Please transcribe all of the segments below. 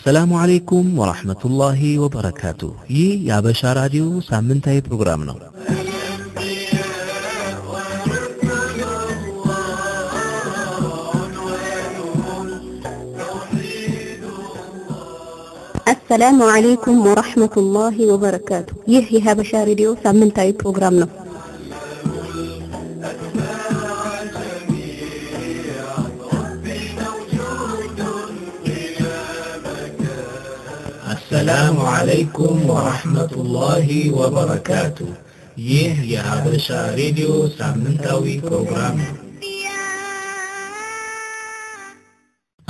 አሰላሙ አለይኩም ወራህመቱላሂ ወበረካቱ። ይህ የአበሻ ራዲዮ ሳምንታዊ ፕሮግራም ነው። አሰላሙ አለይኩም ወራህመቱላሂ ወበረካቱ። ይህ የሀበሻ ሬዲዮ ሳምንታዊ ፕሮግራም ነው። አሰላሙ አለይኩም ወራህመቱላሂ ወበረካቱ። ይህ የሀበሻ ሬዲዮ ሳምንታዊ ፕሮግራም ነው።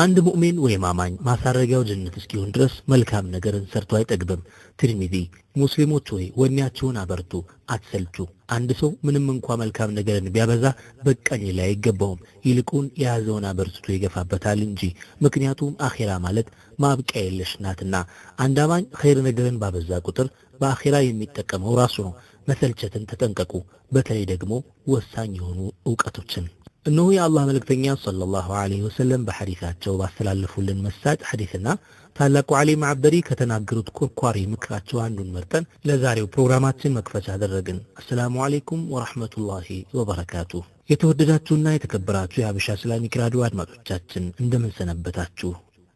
አንድ ሙእሚን ወይም አማኝ ማሳረጊያው ጀነት እስኪሆን ድረስ መልካም ነገርን ሰርቶ አይጠግብም። ትርሚዚ ሙስሊሞች ሆይ ወኔያችሁን አበርቱ፣ አትሰልቹ። አንድ ሰው ምንም እንኳ መልካም ነገርን ቢያበዛ በቀኝ ላይ አይገባውም፣ ይልቁን የያዘውን አበርትቶ ይገፋበታል እንጂ። ምክንያቱም አኼራ ማለት ማብቂያ የለሽ ናትና። አንድ አማኝ ኸይር ነገርን ባበዛ ቁጥር በአኼራ የሚጠቀመው ራሱ ነው። መሰልቸትን ተጠንቀቁ፣ በተለይ ደግሞ ወሳኝ የሆኑ እውቀቶችን እነሆ የአላህ መልእክተኛ ሰለላሁ ዐለይሂ ወሰለም በሐዲሳቸው ባስተላለፉልን መሳጭ ሐዲስና ታላቁ ዓሊም አብደሪ ከተናገሩት ኮርኳሪ ምክራቸው አንዱን መርጠን ለዛሬው ፕሮግራማችን መክፈቻ አደረግን። አሰላሙ አለይኩም ወራህመቱላሂ ወበረካቱ። የተወደዳችሁና የተከበራችሁ የሀበሻ ኢስላሚክ ራዲዮ አድማጮቻችን እንደምን ሰነበታችሁ?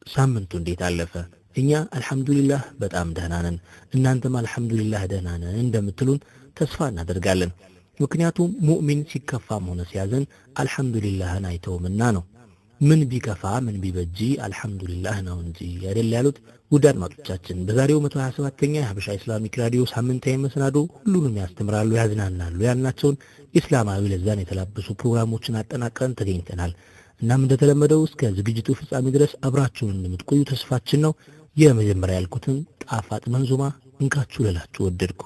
ሳምንቱ እንዴት አለፈ? እኛ አልሐምዱሊላህ በጣም ደህና ነን። እናንተም አልሐምዱሊላህ ደህና ነን እንደምትሉን ተስፋ እናደርጋለን። ምክንያቱም ሙእሚን ሲከፋም ሆነ ሲያዘን አልሐምዱሊላህን አይተውምና ነው። ምን ቢከፋ ምን ቢበጅ አልሐምዱሊላህ ነው እንጂ አይደል ያሉት። ውድ አድማጮቻችን በዛሬው 127ኛ የሀበሻ ኢስላሚክ ራዲዮ ሳምንታዊ መሰናዶ ሁሉንም ያስተምራሉ፣ ያዝናናሉ ያልናቸውን ኢስላማዊ ለዛን የተላበሱ ፕሮግራሞችን አጠናቀን ተገኝተናል። እናም እንደተለመደው እስከ ዝግጅቱ ፍጻሜ ድረስ አብራችሁን እንደምትቆዩ ተስፋችን ነው። የመጀመሪያ ያልኩትን ጣፋጭ መንዙማ እንካችሁ ልላችሁ ወደድኩ።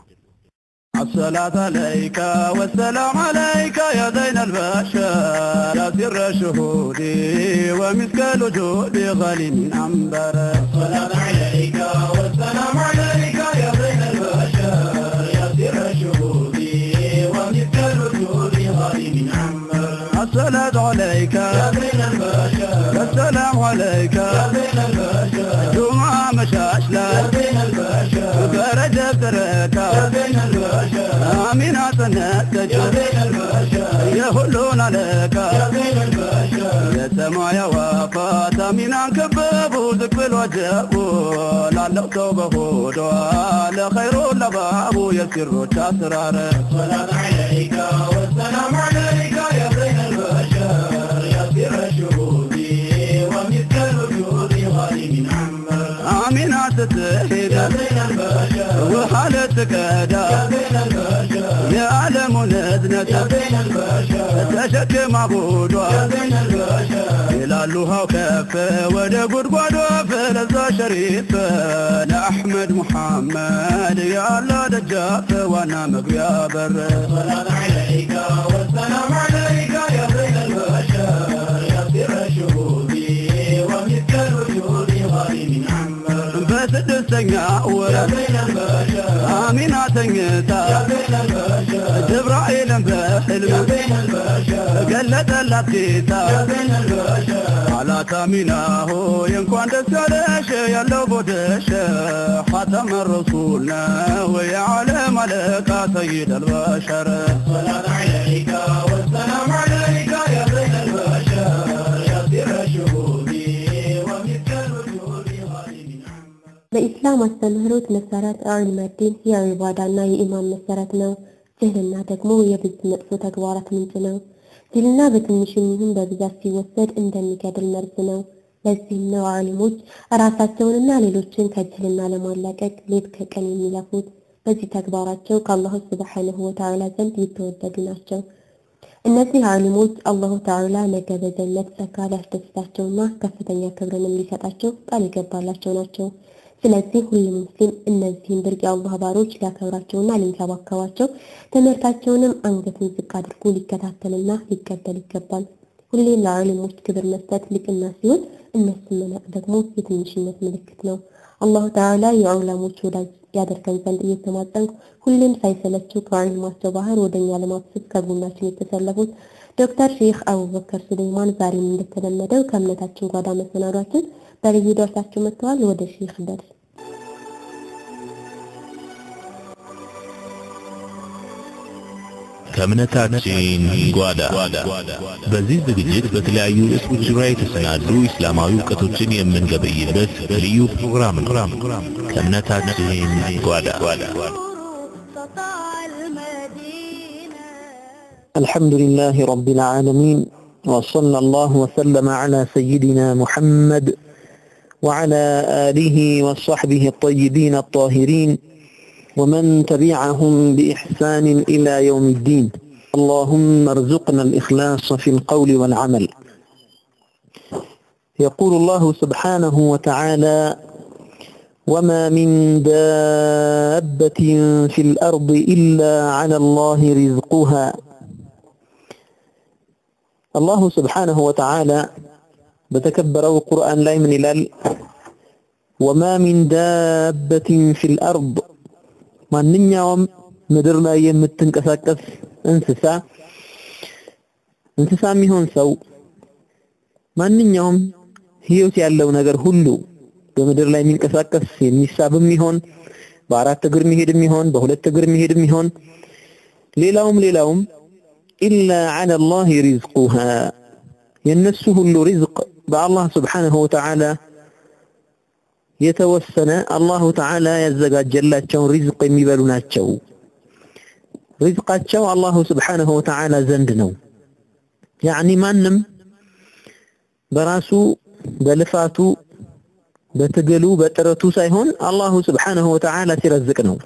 الصلاة عليك والسلام عليك يا زين البشر. سر الشهود ومسك الوجود غالي من عنبر. الصلاة عليك والسلام عليك يا زين البشر. يا سر الشهود ومسك الوجود غالي من عنبر. الصلاة عليك يا زين البشر. السلام عليك يا زين البشر. جمعة مشاشلة. يا زين البشر. بركة يا بين البشر آمين حسنك يا بين البشر يا هلونا لك. يا بين البشر يا سما يا وفات آمين انكببوا زقبل وجهو لعلق توبه هدوء لخير لبابو يسير تسرار. الصلاة عليك. والسلام عليك. ومنها تستفيد وحالتك أداء يعلم نزنتك تشك معبودها يلالوها وكفة ودا قدقود وفلزة شريفة لأحمد محمد يا الله دجاف وأنا مقيا بر السلام عليك والسلام عليك يا بين يا ومثل من ያ ዘይነ ልበሸር ያ ሲረ ሽሁዲ ወሚስከ ልውጁድ ጋሊ ሚን ዐመር በስድስተኛ ወር አሚና ተኝታ ጅብራኤልን በሕልም ገለጠላት ጌታ አላት አሚና ሆይ እንኳን ደስ ያለሽ ያለው ቦደሽ ኻተመ ረሱል ነው የዓለም አለቃ ሰይድ አልበሸር ሰላም ዓለይከ ወሰላም በኢስላም አስተምህሮት መሰረት ዒልመ ዲን የዒባዳና የኢማን መሰረት ነው። ጅህልና ደግሞ የብዙ መጥፎ ተግባራት ምንጭ ነው። ጅህልና በትንሽም ይሁን በብዛት ሲወሰድ እንደሚገድል መርዝ ነው። ለዚህም ነው ዓሊሞች ራሳቸውንና ሌሎችን ከጅህልና ለማላቀቅ ሌት ከቀን የሚለፉት። በዚህ ተግባራቸው ከአላሁ ስብሓነሁ ወተዓላ ዘንድ የተወደዱ ናቸው። እነዚህ ዓሊሞች አላሁ ተዓላ ነገ በጀነት ጸጋ ሊያስደስታቸውና ከፍተኛ ክብርንም ሊሰጣቸው ቃል የገባላቸው ናቸው። ስለዚህ ሁሉም ሙስሊም እነዚህን ብርቅ የአላህ ባሮች ሊያከብራቸውና ሊንከባከባቸው ትምህርታቸውንም አንገቱን ዝቅ አድርጎ ሊከታተልና ሊቀበል ይገባል። ሁሌም ለዓሊሞች ክብር መስጠት ልቅና ሲሆን እነሱን መናቅ ደግሞ የትንሽነት ምልክት ነው። አላሁ ተዓላ የዑለሞች ወዳጅ ያደርገን ዘንድ እየተማጸንኩ ሁሌም ሳይሰለችው ከዕልማቸው ባህር ወደኛ ለማፍሰስ ከጎናችን የተሰለፉት ዶክተር ሼክ አቡበከር ሱሌይማን ዛሬም እንደተለመደው ከእምነታችን ጓዳ መሰናዷችን በልዩ ደርሳቸው መጥተዋል። ወደ ሼክ ደርስ ከእምነታችን ጓዳ በዚህ ዝግጅት በተለያዩ ርዕሶች ዙሪያ የተሰናዱ ኢስላማዊ እውቀቶችን የምንገበይበት ልዩ ፕሮግራም ነው። ከእምነታችን ጓዳ الحمد لله رب العالمين وصلى الله وسلم على سيدنا محمد وعلى آله وصحبه الطيبين الطاهرين ومن تبعهم بإحسان إلى يوم الدين. اللهم ارزقنا الإخلاص في القول والعمل. يقول الله سبحانه وتعالى وما من دابة في الأرض إلا على الله رزقها. الله سبحانه وتعالى በተከበረው ቁርአን ላይ ምን ይላል? وما من دابة في الأرض ማንኛውም ምድር ላይ የምትንቀሳቀስ እንስሳ እንስሳ የሚሆን ሰው ማንኛውም ህይወት ያለው ነገር ሁሉ በምድር ላይ የሚንቀሳቀስ የሚሳብም ይሆን በአራት እግር የሚሄድ ይሆን በሁለት እግር የሚሄድ ይሆን ሌላውም ሌላውም ኢላ ዐለላሂ ሪዝቁሃ የነሱ ሁሉ ሪዝቅ በአላህ ስብሓንሁ ወተዓላ የተወሰነ አላሁ ተዓላ ያዘጋጀላቸውን ሪዝቅ የሚበሉ ናቸው። ሪዝቃቸው አላሁ ስብሓንሁ ወተዓላ ዘንድ ነው። ያዕኒ ማንም በራሱ በልፋቱ በትግሉ በጥረቱ ሳይሆን አላሁ ስብሓንሁ ወተዓላ ሲረዝቅ ነው።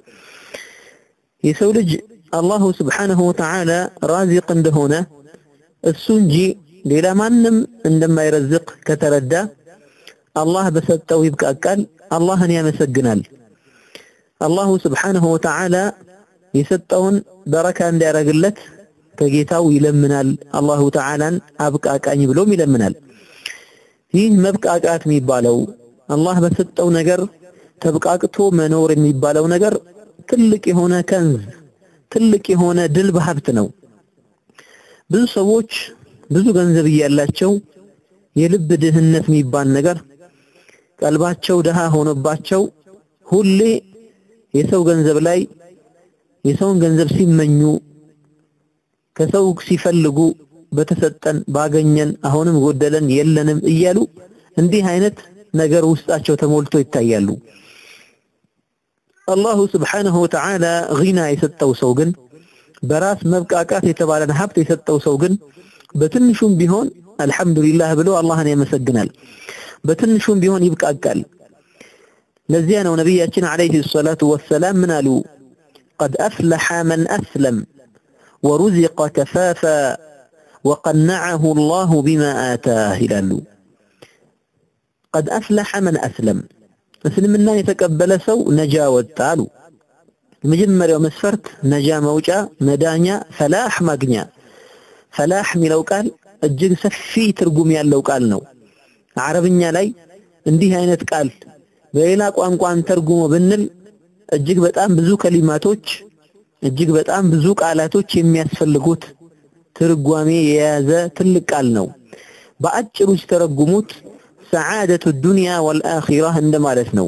የሰው ልጅ አላሁ ስብሓንሁ ወተዓላ ራዚቅ እንደሆነ እሱ እንጂ ሌላ ማንም እንደማይረዝቅ ከተረዳ አላህ በሰጠው ይብቃቃል፣ አላህን ያመሰግናል። አላሁ ስብሓንሁ ወተዓላ የሰጠውን በረካ እንዲያደርግለት ከጌታው ይለምናል። አላሁ ተዓላን አብቃቃኝ ብሎም ይለምናል። ይህ መብቃቃት የሚባለው አላህ በሰጠው ነገር ተብቃቅቶ መኖር የሚባለው ነገር ትልቅ የሆነ ከንዝ፣ ትልቅ የሆነ ድል በሀብት ነው። ብዙ ሰዎች ብዙ ገንዘብ እያላቸው የልብ ድህነት የሚባል ነገር ቀልባቸው ደሃ ሆኖባቸው ሁሌ የሰው ገንዘብ ላይ የሰውን ገንዘብ ሲመኙ ከሰው ሲፈልጉ በተሰጠን ባገኘን አሁንም ጎደለን የለንም እያሉ እንዲህ አይነት ነገር ውስጣቸው ተሞልቶ ይታያሉ። አላሁ ስብሓነሁ ወተዓላ ጊና የሰጠው ሰው ግን በራስ መብቃቃት የተባለን ሀብት የሰጠው ሰው ግን በትንሹም ቢሆን አልሐምዱሊላህ ብሎ አላህን ያመሰግናል። በትንሹም ቢሆን ይብቃቃል። ለዚያ ነው ነቢያችን ዓለይሂ ሰላቱ ወሰላም ምን አሉ? ቀድ አፍለሐ መን አስለም ወሩዚቀ ከፋፋ ወቀነዐሁ አላሁ ቢማ አታህ ይላሉ። ቀድ አፍለሐ መን አስለም እስልምናን የተቀበለ ሰው ነጃ ወጣ አሉ። የመጀመሪያው መስፈርት ነጃ መውጫ መዳኛ ፈላህ ማግኛ። ፈላህ የሚለው ቃል እጅግ ሰፊ ትርጉም ያለው ቃል ነው። አረብኛ ላይ እንዲህ አይነት ቃል በሌላ ቋንቋን ተርጉሞ ብንል እጅግ በጣም ብዙ ከሊማቶች እጅግ በጣም ብዙ ቃላቶች የሚያስፈልጉት ትርጓሜ የያዘ ትልቅ ቃል ነው። በአጭሩ ሲተረጉሙት ሰዓደቱ ዱንያ ወልአኺራ እንደማለት ነው።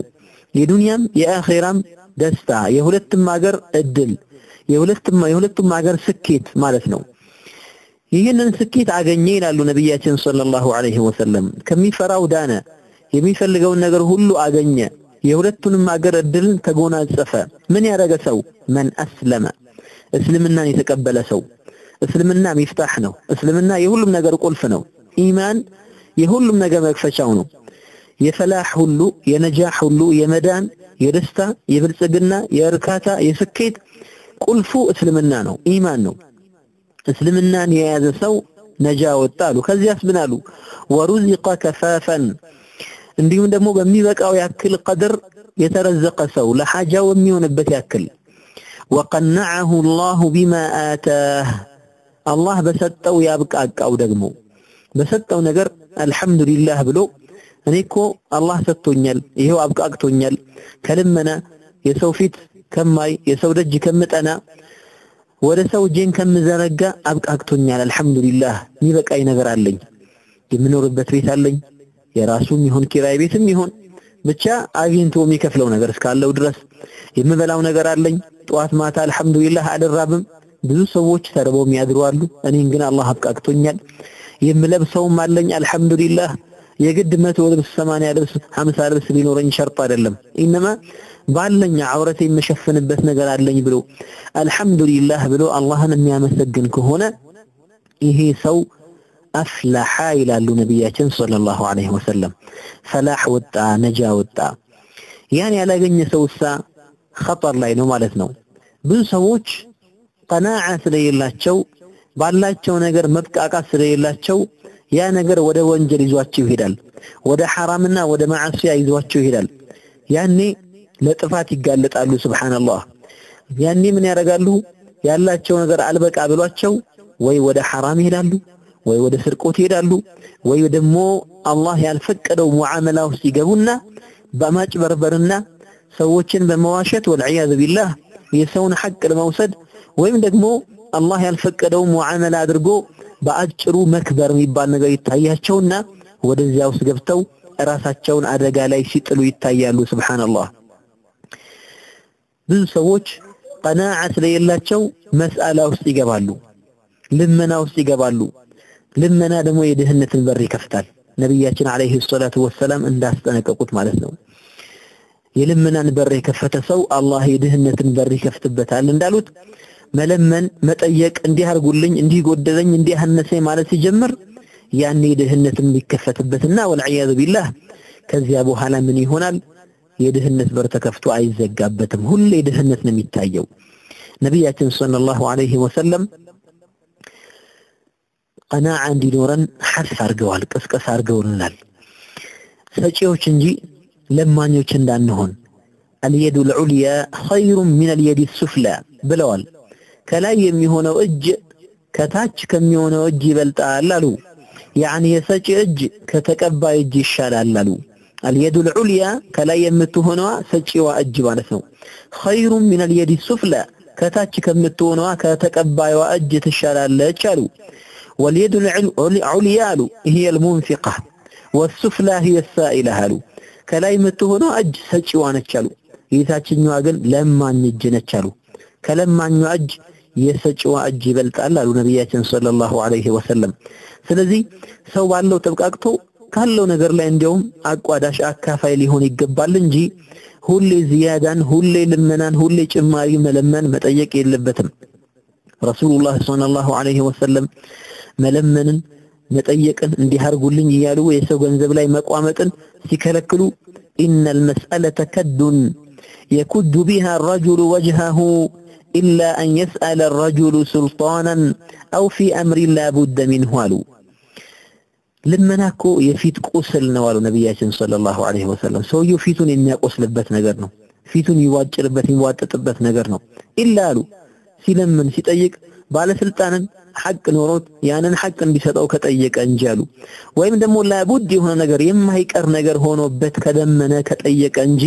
የዱንያም የአኺራም ደስታ የሁለቱም ሀገር እድል የሁለቱም ሀገር ስኬት ማለት ነው። ይህንን ስኬት አገኘ ይላሉ ነቢያችን ሰለላሁ ዐለይሂ ወሰለም። ከሚፈራው ዳነ፣ የሚፈልገውን ነገር ሁሉ አገኘ፣ የሁለቱንም ሀገር እድልን ተጎናጸፈ። ምን ያደረገ ሰው? መን አስለመ እስልምናን የተቀበለ ሰው። እስልምና ሚፍታህ ነው። እስልምና የሁሉም ነገር ቁልፍ ነው። ኢማን የሁሉም ነገር መክፈቻው ነው። የፈላህ ሁሉ፣ የነጃህ ሁሉ፣ የመዳን፣ የደስታ፣ የብልጽግና፣ የእርካታ፣ የስኬት ቁልፉ እስልምና ነው፣ ኢማን ነው። እስልምናን የያዘ ሰው ነጃ ወጣ አሉ። ከዚያስ ምን አሉ? ወሩዚቀ ከፋፈን. እንዲሁም ደግሞ በሚበቃው ያክል ቀድር የተረዘቀ ሰው ለሓጃው የሚሆንበት ያክል። ወቀነዐሁ አላሁ ቢማ አታህ. አላህ በሰጠው ያብቃቃው ደግሞ። በሰጠው ነገር አልሐምዱሊላህ ብሎ እኔ እኮ አላህ ሰጥቶኛል፣ ይሄው አብቃቅቶኛል፣ ከልመና የሰው ፊት ከማይ የሰው ደጅ ከምጠና ወደ ሰው እጄን ከምዘረጋ አብቃቅቶኛል፣ አልሐምዱሊላህ የሚበቃኝ ነገር አለኝ፣ የምኖርበት ቤት አለኝ፣ የራሱም ይሁን ኪራይ ቤትም ይሁን ብቻ አግኝቶ የሚከፍለው ነገር እስካለው ድረስ የምበላው ነገር አለኝ። ጠዋት ማታ አልሐምዱሊላህ አልራብም። ብዙ ሰዎች ተርበው የሚያድሩ አሉ። እኔን ግን አላህ አብቃቅቶኛል። የምለብሰውም አለኝ አልሐምዱሊላህ። የግድ መቶ ልብስ፣ ሰማንያ ልብስ፣ ሀምሳ ልብስ ሊኖረኝ ሸርጥ አይደለም። ኢነማ ባለኝ አውረቴ የምሸፍንበት ነገር አለኝ ብሎ አልሐምዱሊላህ ብሎ አላህን የሚያመሰግን ከሆነ ይሄ ሰው አፍላሐ ይላሉ ነቢያችን ሰለላሁ ዐለይሂ ወሰለም። ፈላህ ወጣ፣ ነጃ ወጣ። ያን ያላገኘ ሰውሳ ኸጠር ላይ ነው ማለት ነው። ብዙ ሰዎች ቀናዓ ስለሌላቸው ባላቸው ነገር መብቃቃት ስለሌላቸው ያ ነገር ወደ ወንጀል ይዟቸው ይሄዳል። ወደ ሐራምና ወደ ማዕሲያ ይዟቸው ይሄዳል። ያኔ ለጥፋት ይጋለጣሉ። ሱብሃንአላህ። ያኔ ምን ያደርጋሉ? ያላቸው ነገር አልበቃ ብሏቸው ወይ ወደ ሐራም ይሄዳሉ፣ ወይ ወደ ስርቆት ይሄዳሉ፣ ወይ ደግሞ አላህ ያልፈቀደው ሙዓመላ ውስጥ ይገቡና በማጭበርበርና ሰዎችን በመዋሸት ወልዒያዝ ቢላህ የሰውን ሐቅ ለመውሰድ ወይም ደግሞ አላህ ያልፈቀደው ሙዓመላ አድርጎ በአጭሩ መክበር የሚባል ነገር ይታያቸውና ወደዚያ ውስጥ ገብተው ራሳቸውን አደጋ ላይ ሲጥሉ ይታያሉ። ሱብሃንአላህ። ብዙ ሰዎች ቀናዓ ስለሌላቸው መስአላ ውስጥ ይገባሉ፣ ልመና ውስጥ ይገባሉ። ልመና ደግሞ የድህነትን በር ይከፍታል። ነቢያችን አለይሂ ሰላቱ ወሰላም እንዳስጠነቀቁት ማለት ነው። የልመናን በር የከፈተ ሰው አላህ የድህነትን በር ይከፍትበታል እንዳሉት መለመን፣ መጠየቅ፣ እንዲህ አርጉልኝ፣ እንዲህ ጎደለኝ፣ እንዲህ አነሰኝ ማለት ሲጀምር ያኔ ድህነትን ሊከፈትበትና ወልዒያዙ ቢላህ ከዚያ በኋላ ምን ይሆናል? የድህነት በር ተከፍቶ አይዘጋበትም። ሁሌ ድህነት ነው የሚታየው። ነቢያችን ሰለላሁ ዐለይሂ ወሰለም ቀናዓ እንዲኖረን ሐስ አድርገዋል፣ ቅስቀሳ አድርገውልናል። ሰጪዎች እንጂ ለማኞች እንዳንሆን አልየዱ ልዑልያ ኸይሩን ሚን አልየድ ሱፍላ ብለዋል። ከላይ የሚሆነው እጅ ከታች ከሚሆነው እጅ ይበልጣል አሉ። ያዕኒ የሰጪ እጅ ከተቀባይ እጅ ይሻላል አሉ። اليد العليا كلا يمت هنا سجوا أجوا لسه خير من اليد السفلى كتاتش كمتون وكاتك أبايو أج تشارى اللاتشالو واليد العليا هي المنفقة والسفلى هي السائلة هالو كلا يمتو هنا أج سجوا نتشالو يساتش نواغن لما نجنا تشالو كلما نواج يسجوا أج بلت الله نبياتنا صلى الله عليه وسلم. سنزي سوى اللو تبقى أكتو ካለው ነገር ላይ እንዲያውም አቋዳሽ አካፋይ ሊሆን ይገባል እንጂ ሁሌ ዝያዳን፣ ሁሌ ልመናን፣ ሁሌ ጭማሪ መለመን መጠየቅ የለበትም። ረሱሉላህ صلى الله عليه وسلم መለመንን መጠየቅን እንዲህ አርጉልኝ እያሉ የሰው ገንዘብ ላይ መቋመጥን ሲከለክሉ إن المسألة كد يكد بها الرجل وجهه إلا أن يسأل الرجل سلطانا أو في أمر لا بد منه አሉ። ልመና እኮ የፊት ቁስል ነው አሉ ነቢያችን صلى الله عليه وسلم። ሰውየው ፊቱን የሚያቆስልበት ነገር ነው። ፊቱን ይዋጭርበት የሚዋጥጥበት ነገር ነው። ኢላ አሉ ሲለምን ሲጠይቅ ባለስልጣንን ሐቅ ኖሮት ያንን ሐቅ እንዲሰጠው ከጠየቀ እንጂ አሉ። ወይም ደግሞ ላቡድ የሆነ ነገር የማይቀር ነገር ሆኖበት ከለመነ ከጠየቀ እንጂ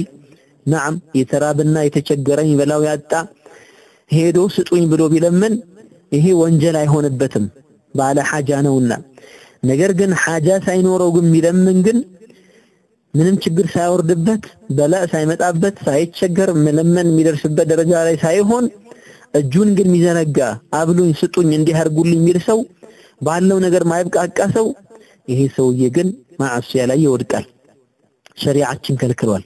ናም የተራብና የተቸገረኝ በላው ያጣ ሄዶ ስጡኝ ብሎ ቢለምን ይሄ ወንጀል አይሆንበትም ባለ ሐጃ ነውና። ነገር ግን ሐጃ ሳይኖረው ግን ቢለምን ግን ምንም ችግር ሳይወርድበት በላእ ሳይመጣበት ሳይቸገር መለመን የሚደርስበት ደረጃ ላይ ሳይሆን እጁን ግን የሚዘነጋ አብሉኝ ስጡኝ እንዲህ አድርጉልኝ የሚል ሰው ባለው ነገር ማይብቃቃ ሰው ይሄ ሰውዬ ግን ማዕሲያ ላይ ይወድቃል። ሸሪዓችን ከልክሏል።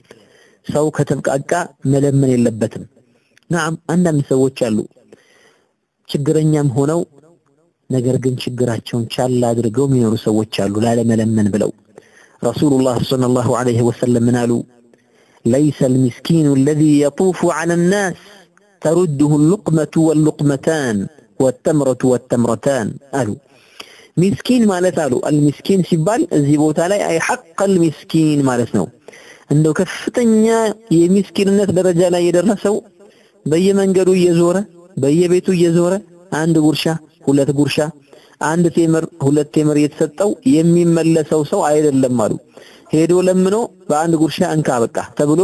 ሰው ከተብቃቃ መለመን የለበትም። ናም አንዳንድ ሰዎች አሉ ችግረኛም ሆነው ነገር ግን ችግራቸውን ቻል አድርገው የሚኖሩ ሰዎች አሉ ላለመለመን ብለው ረሱሉላህ ሰለላሁ ዐለይሂ ወሰለም ምን አሉ? ለይሰ አልሚስኪኑ አለዚ የጡፉ ዐለ ናስ ተሩድሁ ሉቅመቱ ወሉቅመታን ወተምረቱ ወተምረታን አሉ። ሚስኪን ማለት አሉ አልሚስኪን ሲባል እዚህ ቦታ ላይ አይ ሐቀል ሚስኪን ማለት ነው። እንደው ከፍተኛ የሚስኪንነት ደረጃ ላይ የደረሰው በየመንገዱ እየዞረ በየቤቱ እየዞረ አንድ ጉርሻ ሁለት ጉርሻ አንድ ቴምር ሁለት ቴምር የተሰጠው የሚመለሰው ሰው አይደለም አሉ። ሄዶ ለምኖ በአንድ ጉርሻ እንካ በቃ ተብሎ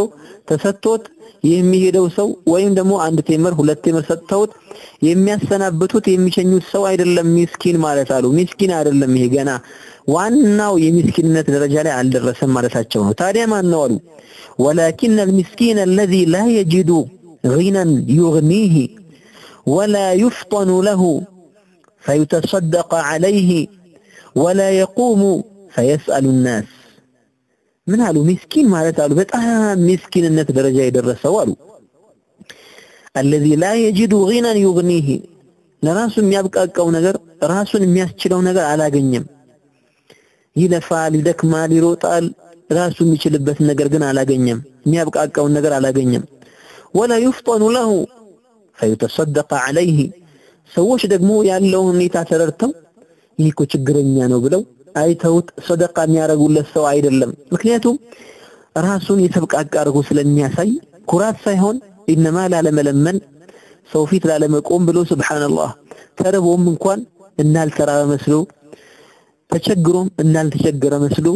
ተሰጥቶት የሚሄደው ሰው ወይም ደግሞ አንድ ቴምር ሁለት ቴምር ሰጥተውት የሚያሰናብቱት የሚሸኙት ሰው አይደለም ሚስኪን ማለት አሉ። ሚስኪን አይደለም ይሄ ገና ዋናው የሚስኪንነት ደረጃ ላይ አልደረሰም ማለታቸው ነው። ታዲያ ማን ነው አሉ ወላኪን አልሚስኪን አለዚ ላ የጅዱ ጊናን ዩግኒህ ወላ ዩፍጠኑ ለሁ ፈዩተሰደቀ ዐለይህ ወላ የቁሙ ፈየስአሉ ናስ ምን አሉ? ሚስኪን ማለት አሉ በጣም ሚስኪንነት ደረጃ የደረሰው አሉ አለዚ ላ የጅዱ ጊናን ዩግኒህ ለራሱ የሚያብቃቃው ነገር ራሱን የሚያስችለው ነገር አላገኘም። ይለፋል፣ ይደክማል፣ ይሮጣል። ራሱ የሚችልበት ነገር ግን አላገኘም። የሚያብቃቃውን ነገር አላገኘም። ወላ ዩፍጠኑ ለሁ ፈዩተሰደቀ ዐለይህ ሰዎች ደግሞ ያለውን ሁኔታ ተረድተው ይህ እኮ ችግረኛ ነው ብለው አይተውት ሰደቃ የሚያደርጉለት ሰው አይደለም። ምክንያቱም ራሱን የተብቃቃ አድርጎ ስለሚያሳይ ኩራት ሳይሆን ኢነማ ላለመለመን ሰው ፊት ላለመቆም ብሎ ሱብሓነላህ ተርቦም እንኳን እንዳልተራበ መስሎ ተቸግሮም እንዳልተቸገረ መስሎ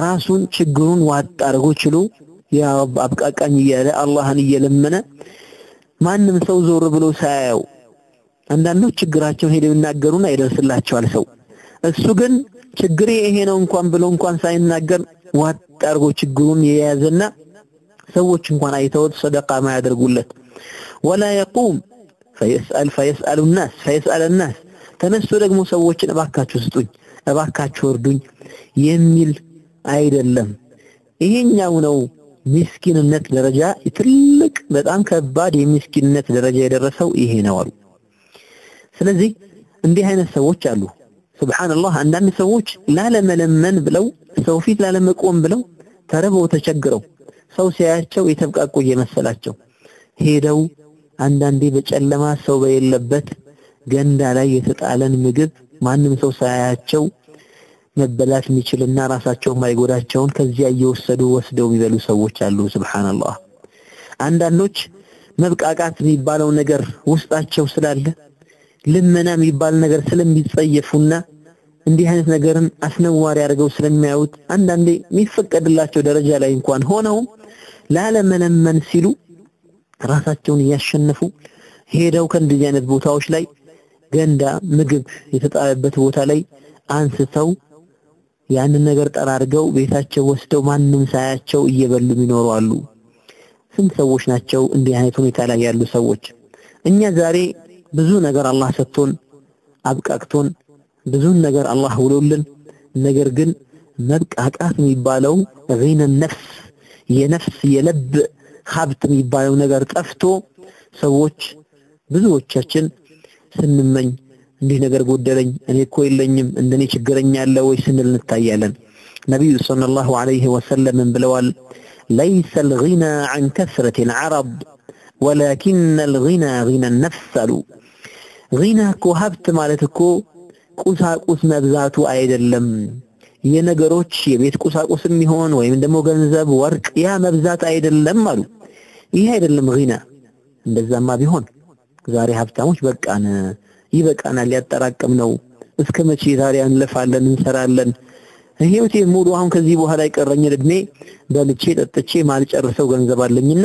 ራሱን ችግሩን ዋጥ አድርጎ ችሎ ያ ረብ አብቃቃኝ እያለ አላህን እየለመነ ማንም ሰው ዞር ብሎ ሳያየው አንዳንዶች ችግራቸውን ሄደው ይናገሩና ይደርስላቸዋል ሰው እሱ ግን ችግሬ ይሄ ነው እንኳን ብሎ እንኳን ሳይናገር ዋጥ አድርጎ ችግሩን የያዘና ሰዎች እንኳን አይተውት ሰደቃ ማያደርጉለት ወላ የቁም ፈየስአል ፈየስአሉ ናስ ፈየስአል ናስ ተነስቶ ደግሞ ሰዎችን እባካችሁ ስጡኝ፣ እባካችሁ እርዱኝ የሚል አይደለም። ይሄኛው ነው ሚስኪንነት ደረጃ ትልቅ በጣም ከባድ የሚስኪንነት ደረጃ የደረሰው ይሄ ነው አሉ። ስለዚህ እንዲህ አይነት ሰዎች አሉ። ሱብሃንአላህ አንዳንድ ሰዎች ላለመለመን ብለው ሰው ፊት ላለመቆም ብለው ተርበው ተቸግረው ሰው ሲያያቸው የተብቃቁ እየመሰላቸው ሄደው አንዳንዴ በጨለማ ሰው በሌለበት ገንዳ ላይ የተጣለን ምግብ ማንም ሰው ሳያያቸው መበላት የሚችልና ራሳቸው ማይጎዳቸውን ከዚያ እየወሰዱ ወስደው የሚበሉ ሰዎች አሉ። ሱብሃንአላህ አንዳንዶች መብቃቃት የሚባለው ነገር ውስጣቸው ስላለ ልመና የሚባል ነገር ስለሚጸየፉና እንዲህ አይነት ነገርን አስነዋሪ አድርገው ስለሚያዩት አንዳንዴ የሚፈቀድላቸው ደረጃ ላይ እንኳን ሆነው ላለመለመን ሲሉ ራሳቸውን እያሸነፉ ሄደው ከእንደዚህ አይነት ቦታዎች ላይ ገንዳ ምግብ የተጣለበት ቦታ ላይ አንስተው ያንን ነገር ጠራርገው ቤታቸው ወስደው ማንም ሳያቸው እየበሉ የሚኖሩ አሉ። ስንት ሰዎች ናቸው እንዲህ አይነት ሁኔታ ላይ ያሉ ሰዎች? እኛ ዛሬ ብዙ ነገር አላህ ሰጥቶን አብቃቅቶን ብዙን ነገር አላህ ውሎልን፣ ነገር ግን መብቃቃት የሚባለው ጊነ ነፍስ የነፍስ የለብ ሀብት የሚባለው ነገር ጠፍቶ ሰዎች ብዙዎቻችን ስንመኝ እንዲህ ነገር ጎደለኝ፣ እኔ እኮ የለኝም፣ እንደኔ ችግረኛ አለ ወይ ስንል እንታያለን። ነቢዩ ሰለላሁ ዐለይሂ ወሰለም ብለዋል፣ ለይሰ አልጊና ዐን ከስረት አልዐረብ ወላኪነ አልጊና ጊና ነፍስ አሉ። ጊና እኮ ሀብት ማለት እኮ ቁሳቁስ መብዛቱ አይደለም። የነገሮች የቤት ቁሳቁስም ይሆን ወይም ደግሞ ገንዘብ፣ ወርቅ ያ መብዛት አይደለም አሉ። ይሄ አይደለም ጊና። እንደዛማ ቢሆን ዛሬ ሀብታሞች በቃን ይበቃናል፣ ያጠራቅም ነው እስከ መቼ ዛሬ እንለፋለን እንሰራለን፣ ህይወቴ ሙሉ አሁን ከዚህ በኋላ የቀረኝ እድሜ በልቼ ጠጥቼ ማልጨርሰው ገንዘብ አለኝና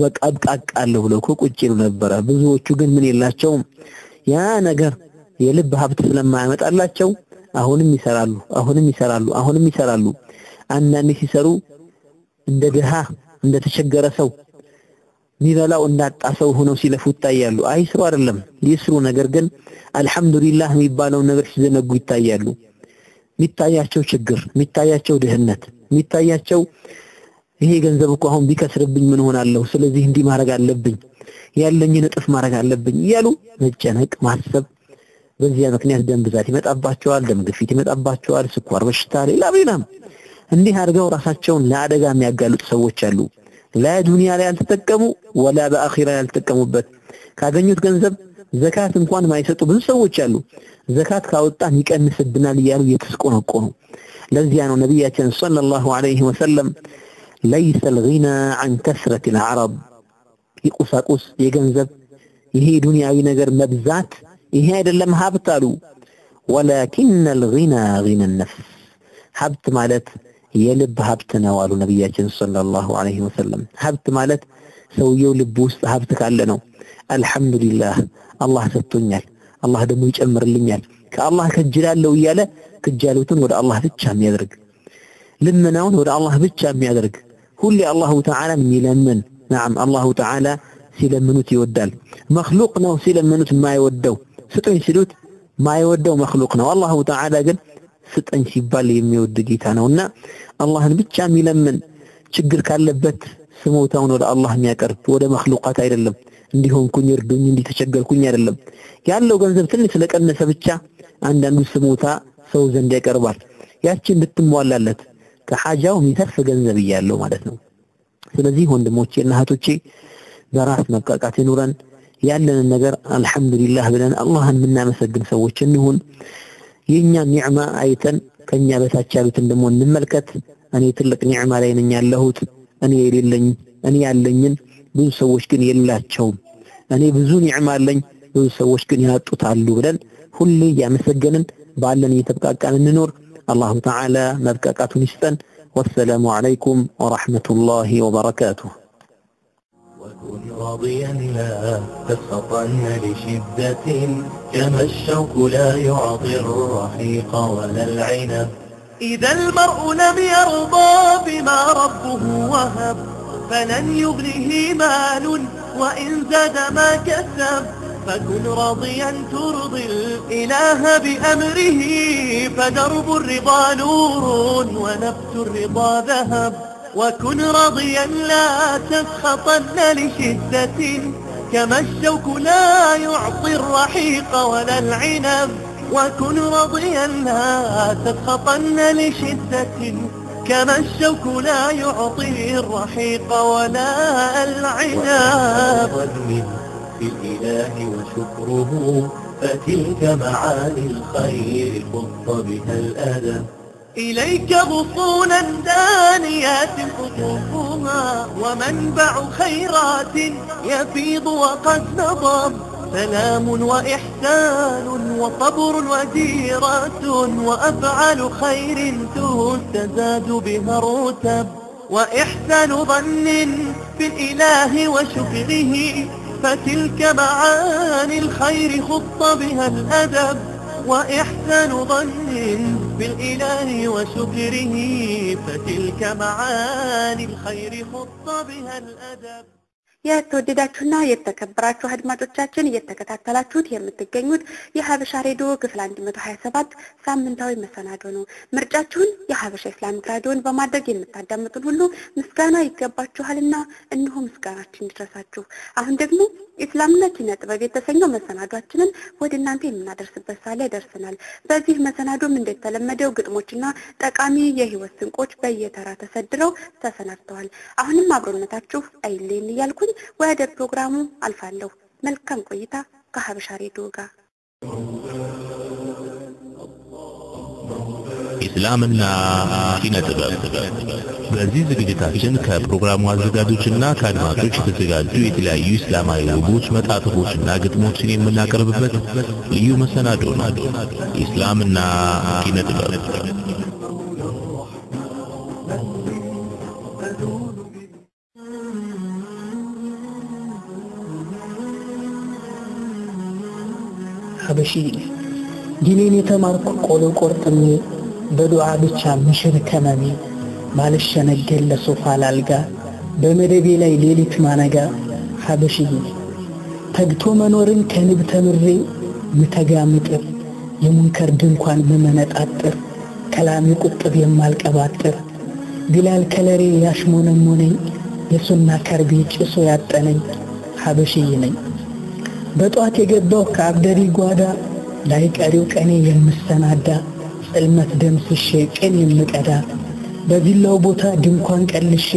በቃ አብቃቃለሁ ብለው እኮ ቁጭ ይሉ ነበረ። ብዙዎቹ ግን ምን የላቸውም ያ ነገር የልብ ሀብት ስለማያመጣላቸው አሁንም ይሰራሉ፣ አሁንም ይሰራሉ፣ አሁንም ይሰራሉ። አንዳንዴ ሲሰሩ እንደ ድሃ እንደ ተቸገረ ሰው ሚበላው እንዳጣ ሰው ሆነው ሲለፉ ይታያሉ። አይስሩ አይደለም ይስሩ፣ ነገር ግን አልሐምዱሊላህ የሚባለውን ነገር ሲዘነጉ ይታያሉ። የሚታያቸው ችግር፣ የሚታያቸው ድህነት፣ የሚታያቸው ይሄ ገንዘብ እኮ አሁን ቢከስርብኝ ምን ሆናለሁ፣ ስለዚህ እንዲህ ማድረግ አለብኝ፣ ያለኝን እጥፍ ማድረግ አለብኝ እያሉ መጨነቅ፣ ማሰብ በዚያ ምክንያት ደም ብዛት ይመጣባቸዋል፣ ደም ግፊት ይመጣባቸዋል፣ ስኳር በሽታ፣ ሌላ ሌላም እንዲህ አድርገው ራሳቸውን ለአደጋ የሚያጋልጡ ሰዎች አሉ። ለዱንያ ላይ ያልተጠቀሙ ወላ በአኺራ ያልተጠቀሙበት ካገኙት ገንዘብ ዘካት እንኳን ማይሰጡ ብዙ ሰዎች አሉ። ዘካት ካወጣን ይቀንስብናል እያሉ እየተስቆነቆኑ። ለዚያ ነው ነቢያችን ሰለላሁ ዐለይሂ ወሰለም ለይሰ አልጊና ዐን ከስረት አልዐረብ የቁሳቁስ የገንዘብ ይሄ ዱንያዊ ነገር መብዛት ይሄ አይደለም ሀብት አሉ። ወላኪነ አልጊና ጊና ነፍስ ሀብት ማለት የልብ ሀብት ነው አሉ ነቢያችን ሰለላሁ ዐለይሂ ወሰለም። ሀብት ማለት ሰውየው ልብ ውስጥ ሀብት ካለ ነው። አልሐምዱሊላህ አላህ ሰጥቶኛል፣ አላህ ደግሞ ይጨምርልኛል፣ ከአላህ ከጅላለሁ እያለ ክጅ ያሉትን ወደ አላህ ብቻ የሚያደርግ ልመናውን ወደ አላህ ብቻ የሚያደርግ ሁሌ አላሁ ተዓላ የሚለምን ናም አላሁ ተዓላ ሲለምኑት ይወዳል። መክሉቅ ነው ሲለምኑት የማይወደው። ስጡኝ ሲሉት ማይወደው መክሉቅ ነው። አላሁ ተዓላ ግን ስጠኝ ሲባል የሚወድ ጌታ ነውና አላህን ብቻ የሚለምን ችግር ካለበት ስሞታውን ወደ አላህ የሚያቀርብ ወደ መክሉቃት አይደለም። እንዲሆንኩኝ እርዱኝ እንዲተቸገርኩኝ አይደለም። ያለው ገንዘብ ትንሽ ስለቀነሰ ብቻ አንዳንዱ ስሞታ ሰው ዘንድ ያቀርባል። ያቺ እንድትሟላለት ከሐጃው የሚተርፍ ገንዘብ እያለው ማለት ነው። ስለዚህ ወንድሞቼ እና እህቶቼ በራስ መብቃቃት ይኑረን። ያለንን ነገር አልহামዱሊላህ ብለን አላህን የምናመሰግን ሰዎች እንሁን። የኛ ኒዕማ አይተን ከኛ በታች ያሉትን ደግሞ እንመልከት። እኔ ትልቅ ኒዕማ ላይ ነኝ ያለሁት። እኔ የሌለኝ እኔ ያለኝን ብዙ ሰዎች ግን የላቸውም። እኔ ብዙ ኒዕማ አለኝ ብዙ ሰዎች ግን ያጡት አሉ ብለን ሁሌ እያመሰገንን ባለን እየተብቃቃን እንኖር አላሁ ተዓላ መብቃቃቱን ይስጠን ወሰላሙ አለይኩም ወረሕመቱላሂ ወበረካቱሁ وكن راضيا لا تسخطن لشدة كما الشوك لا يعطي الرحيق ولا العنب إذا المرء لم يرضى بما ربه وهب فلن يغنه مال وإن زاد ما كسب فكن راضيا ترضي الإله بأمره فدرب الرضا نور ونفس الرضا ذهب. وكن راضيا لا تسخطن لشدة كما الشوك لا يعطي الرحيق ولا العنب. وكن راضيا لا تسخطن لشدة كما الشوك لا يعطي الرحيق ولا العنب. في الإله وشكره فتلك معاني الخير خط بها الأدب إليك غصونا دانيات قطوفها ومنبع خيرات يفيض وقد نضب. سلام وإحسان وصبر وديرة وأفعال خير تستزاد بها الرتب. وإحسان ظن في الإله وشكره فتلك معاني الخير خط بها الأدب وإحسان ظن بالإله وشكره فتلك معاني الخير خط بها الأدب. የተወደዳችሁና የተከበራችሁ አድማጮቻችን እየተከታተላችሁት የምትገኙት የሀበሻ ሬዲዮ ክፍል 127 ሳምንታዊ መሰናዶ ነው። ምርጫችሁን የሀበሻ ኢስላሚክ ራዲዮን በማድረግ የምታዳምጡን ሁሉ ምስጋና ይገባችኋልና እንሆ ምስጋናችን ይድረሳችሁ። አሁን ደግሞ ኢስላምና ኪነ ጥበብ የተሰኘው መሰናዷችንን ወደ እናንተ የምናደርስበት ሳለ ደርሰናል። በዚህ መሰናዶም እንደተለመደው ግጥሞችና ጠቃሚ የህይወት ስንቆች በየተራ ተሰድረው ተሰናድተዋል። አሁንም አብሮነታችሁ አይለየን እያልኩኝ ወደ ፕሮግራሙ አልፋለሁ። መልካም ቆይታ ከሀበሻ ሬዲዮ ጋር። ኢስላምና ኪነ ጥበብ በዚህ ዝግጅታችን ከፕሮግራሙ አዘጋጆችና ከአድማጮች የተዘጋጁ የተለያዩ እስላማዊ ወጎች፣ መጣጥፎችና ግጥሞችን የምናቀርብበት ልዩ መሰናዶ ነው። ኢስላምና ኪነ ጥበብ ሀበሺ ዲኔን የተማርኩ ቆሎ ቆርጥሜ በዱዓ ብቻ ምሽር ከመሜ ማልሸነገል ለሶፋ ላልጋ በመደቤ ላይ ሌሊት ማነጋ ሀበሽዬ ተግቶ መኖርን ከንብ ተምሬ ምተጋ ምጥር የሙንከር ድንኳን ምመነጣጥር ከላሚ ቁጥብ የማልቀባጥር ቢላል ከለሬ ያሽሞነሞነኝ የሱና ከርቤ ጭሶ ያጠነኝ ሀበሽዬ ነኝ። በጧት የገባው ከአብደሪ ጓዳ ላይ ቀሪው ቀኔ የምሰናዳ ጽልመት ደምስሼ ቀን የምቀዳ በቪላው ቦታ ድንኳን ቀልሼ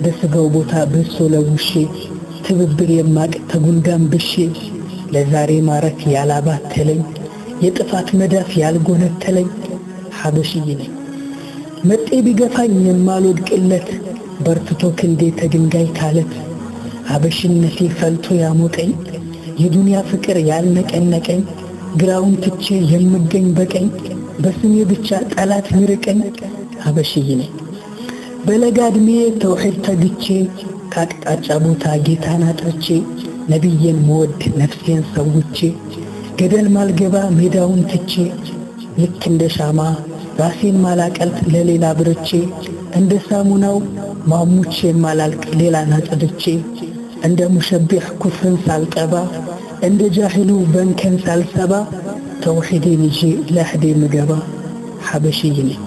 በስጋው ቦታ በሶ ለውሼ ትብብር የማቅ ተጉልጋም ብሼ ለዛሬ ማረፍ ያላባተለኝ የጥፋት መዳፍ ያልጎነተለኝ ሀበሽይ ነኝ። መጤ ቢገፋኝ የማልወድቅለት በርትቶ ክንዴ ተድንጋይ ካለት ሀበሽነቴ ፈልቶ ያሞቀኝ የዱንያ ፍቅር ያልነቀነቀኝ ግራውን ትቼ የምገኝ በቀኝ በስሜ ብቻ ጠላት ሚርቀኝ ሀበሽይ ነኝ። በለጋ ዕድሜ ተውሒድ ተግቼ ከአቅጣጫ ቦታ ጌታን አጥርቼ ነቢዬን መወድ ነፍሴን ሰውቼ ገደል ማልገባ ሜዳውን ትቼ ልክ እንደ ሻማ ራሴን ማላቀልጥ ለሌላ ብርቼ እንደ ሳሙናው ማሙቼ ማላልቅ ሌላን አጽድቼ እንደ ሙሸቢሕ ኩፍርን ሳልቀባ እንደ ጃሂሉ በንከን ሳልሰባ ተውሒዴን ይዤ ለሕዴ ምገባ ሓበሽይ ነኝ።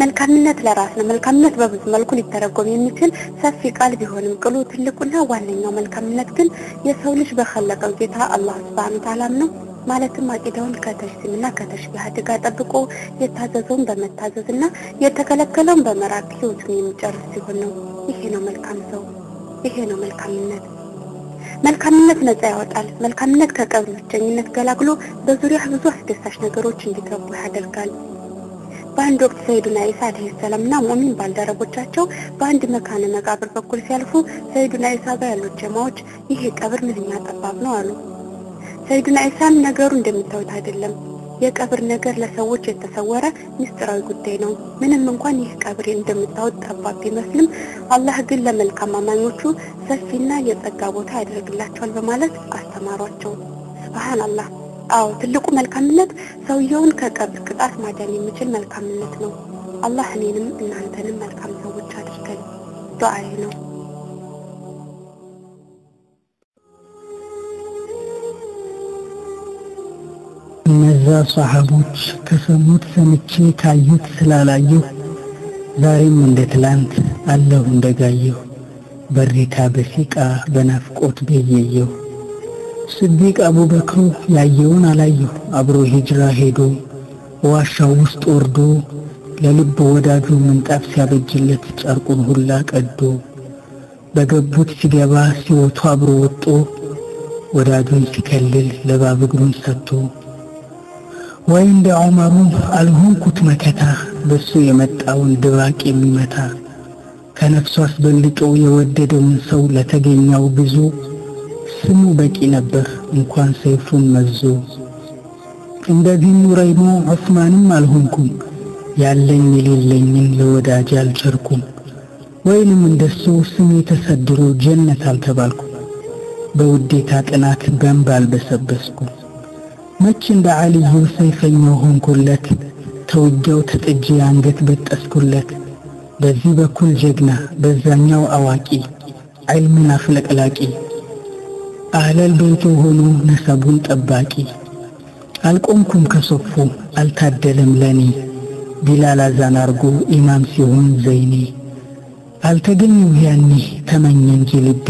መልካምነት ለራስ ነው። መልካምነት በብዙ መልኩ ሊተረጎም የሚችል ሰፊ ቃል ቢሆንም ቅሉ ትልቁና ዋነኛው መልካምነት ግን የሰው ልጅ በኸለቀው ጌታ አላህ ሱብሓነሁ ወተዓላ ነው ማለትም አቂዳውን ከተሽሲምና ከተሽቢህ አደጋ ጠብቆ የታዘዘውን በመታዘዝና የተከለከለውን በመራቅ ህይወቱን የሚጨርስ ሲሆን ነው። ይሄ ነው መልካም ሰው። ይሄ ነው መልካምነት። መልካምነት ነፃ ያወጣል። መልካምነት ከቀብር ብቸኝነት ገላግሎ በዙሪያ ብዙ አስደሳች ነገሮች እንዲገቡ ያደርጋል። በአንድ ወቅት ሰይዱና ኢሳ አለይሂ ሰላም እና ሙእሚን ባልደረቦቻቸው በአንድ መካነ መቃብር በኩል ሲያልፉ ሰይዱና ኢሳ ጋር ያሉት ጀማዎች ይሄ ቀብር ምንኛ ጠባብ ነው አሉ። ሰይዱና ኢሳም ነገሩ እንደምታዩት አይደለም፣ የቀብር ነገር ለሰዎች የተሰወረ ምስጢራዊ ጉዳይ ነው። ምንም እንኳን ይህ ቀብር እንደምታዩት ጠባብ ቢመስልም አላህ ግን ለመልካም አማኞቹ ሰፊና የጸጋ ቦታ ያደርግላቸዋል በማለት አስተማሯቸው። ሱብሃንአላህ። አዎ ትልቁ መልካምነት ሰውየውን ከቀብር ቅጣት ማዳን የሚችል መልካምነት ነው። አላህ እኔንም እናንተንም መልካም ሰዎች አድርገን ዱዓዬ ነው። እነዛ ሰሓቦች ከሰሙት ሰምቼ ካዩት ስላላየሁ ዛሬም እንደ ትላንት አለሁ እንደጋየሁ በሬታ በሲቃ በናፍቆት ቤየየሁ ስዲቅ አቡበክሩ ያየውን አላየሁ። አብሮ ሂጅራ ሄዶ ዋሻው ውስጥ ወርዶ ለልብ ወዳጁ ምንጣፍ ሲያበጅለት ጨርቁን ሁላ ቀዶ በገቡት ሲገባ ሲወቱ አብሮ ወጦ ወዳጁን ሲከልል ለባብ እግሩን ሰጥቶ ወይ እንደ ዑመሩ አልሆንኩት መከታ በሱ የመጣውን ድባቅ የሚመታ ከነፍሱ አስበልጦ የወደደውን ሰው ለተገኘው ብዙ ስሙ በቂ ነበር እንኳን ሰይፉን መዞ። እንደዚህ ኑረይሞ ዑስማንም አልሆንኩም ያለኝ የሌለኝን ለወዳጅ አልቸርኩም። ወይንም እንደሱ ስሜ ተሰድሮ ጀነት አልተባልኩም። በውዴታ ጥናት በንባ አልበሰበስኩ። መች እንደ ዓልዩ ሰይፈኛው ሆንኩለት? ተውጊያው ተጥጄ አንገት በጠስኩለት። በዚህ በኩል ጀግና በዛኛው አዋቂ ዒልምን አፍለቅላቂ። አህለል ቤቱ ሆኖ ነሰቡን ጠባቂ። አልቆምኩም ከሶፉ አልታደለም ለኔ። ቢላል አዛን አርጎ ኢማም ሲሆን ዘይኔ። አልተገኘው ያኔ ተመኘ እንጂ ልቤ።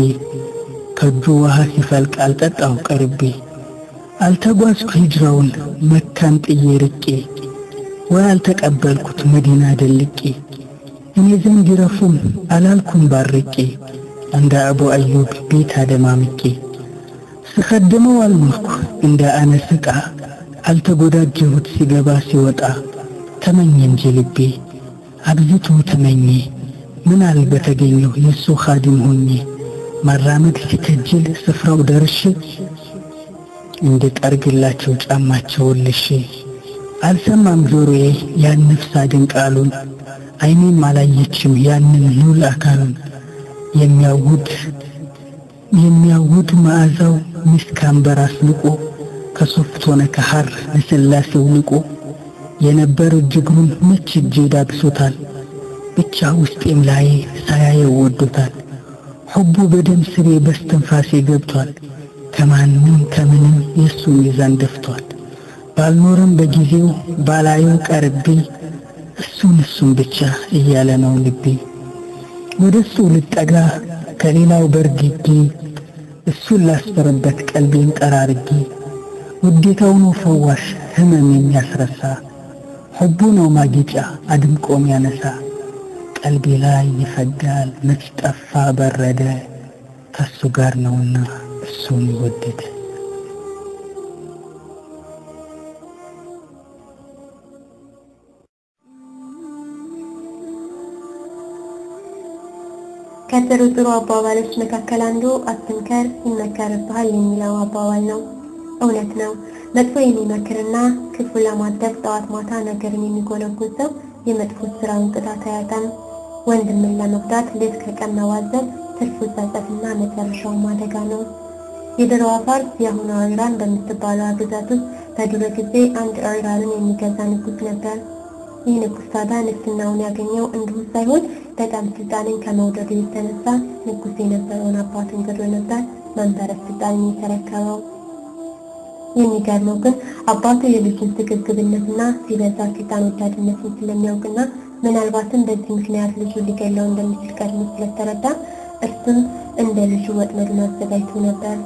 ከእጁ ውሃ ሲፈልቅ አልጠጣው ቀርቤ አልተጓዝኩ ሂጅራውን መካን ጥዬ ርቄ ወይ አልተቀበልኩት መዲና ደልቄ። እኔ ዘንድ ይረፉም አላልኩም ባርቄ እንደ አቡ አዩብ ቤት አደማምቄ። ስኸድመው አልኖርኩ እንደ አነስ ዕቃ አልተጎዳጀሁት ሲገባ ሲወጣ። ተመኘ እንጂ ልቤ አብዝቶ ተመኘ። ምናል በተገኘው የእሱ ኻዲም ሆኜ። ማራመድ ሲከጅል ስፍራው ደርሼ እንደ ጫማቸውን ልሼ አልሰማም ጆሮዬ ያን ነፍስ አድን ቃሉን አይኔም አላየችም ያንን ሉል አካሉን። የሚያውድ የሚያውድ መዓዛው ምስካን በራስ ልቆ ከሶፍት ሆነ ከሐር ለስላሴው ልቆ የነበር እጅግሩን መች እጄ ዳብሶታል ብቻ ውስጤም ላይ ሳያየው ወዶታል። ሑቡ በደም ስሬ በስተንፋሴ ገብቷል ከማንም ከምንም የእሱ ሚዛን ደፍቷል። ባልኖርም በጊዜው ባላየው ቀርቤ እሱን እሱን ብቻ እያለ ነው ልቤ። ወደ እሱ ልጠጋ ከሌላው በርግጌ እሱን ላስፈርበት ቀልቤን ጠራርጌ። ውዴታው ነው ፈዋሽ ህመም የሚያስረሳ ሕቡ ነው ማጌጫ አድምቆም ያነሳ። ቀልቤ ላይ ይፈጋል መች ጠፋ በረደ ከሱ ጋር ነውና እሱን ይወደደ ከጥሩ ጥሩ አባባሎች መካከል አንዱ አትምከር ይመከርብሃል የሚለው አባባል ነው። እውነት ነው። መጥፎ የሚመክርና ክፉ ለማድረግ ጠዋት ማታ ነገርን የሚጎለጉን ሰው የመጥፎ ስራውን ቅጣት አያጣም። ወንድምን ለመጉዳት ሌት ከቀን መዋዘን ትርፉ ጸጸትና መጨረሻውም አደጋ ነው። የድሮዋ ፋርስ የአሁኗ ኢራን በምትባለው ግዛት ውስጥ በድሮ ጊዜ አንድ ኢራንን የሚገዛ ንጉስ ነበር። ይህ ንጉስ ታዲያ ንግስናውን ያገኘው እንዲሁ ሳይሆን በጣም ስልጣንን ከመውደዱ የተነሳ ንጉስ የነበረውን አባቱን ገድሎ ነበር መንበረ ስልጣንን የተረከበው። የሚገርመው ግን አባቱ የልጁን ስግብግብነትና ሲበዛ ስልጣን ወዳድነትን ስለሚያውቅና ምናልባትም በዚህ ምክንያት ልጁ ሊገለው እንደሚችል ቀድሞ ስለተረዳ እርሱም እንደ ልጁ ወጥመዱን አዘጋጅቶ ነበር።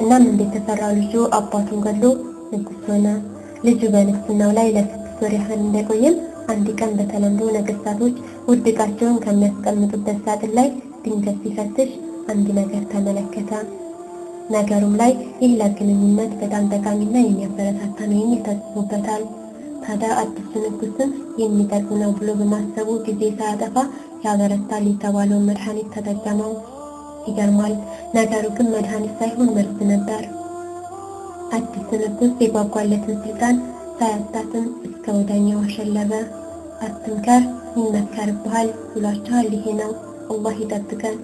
እናም እንደተፈራው ልጁ አባቱን ገድሎ ንጉስ ሆነ። ልጁ በንግስናው ላይ ለስድስት ወር ያህል እንደቆየም አንድ ቀን በተለምዶ ነገስታቶች ውድ ዕቃቸውን ከሚያስቀምጡበት ሳጥን ላይ ድንገት ሲፈትሽ አንድ ነገር ተመለከተ። ነገሩም ላይ ይህ ለግንኙነት በጣም ጠቃሚና የሚያበረታታ ነው የሚል ተጽፎበታል። ታዲያ አዲሱ ንጉስም የሚጠቅም ነው ብሎ በማሰቡ ጊዜ ሳያጠፋ ያበረታል የተባለውን መድኃኒት ተጠቀመው። ይገርማል። ነገሩ ግን መድኃኒት ሳይሆን መርዝ ነበር። አዲሱ ንጉስ የጓጓለትን ስልጣን ሳያጣጥም እስከ ወዳኛው አሸለበ። አትምከር ይመከርብሃል ብሏቸዋል። ይሄ ነው። አላህ ይጠብቀን።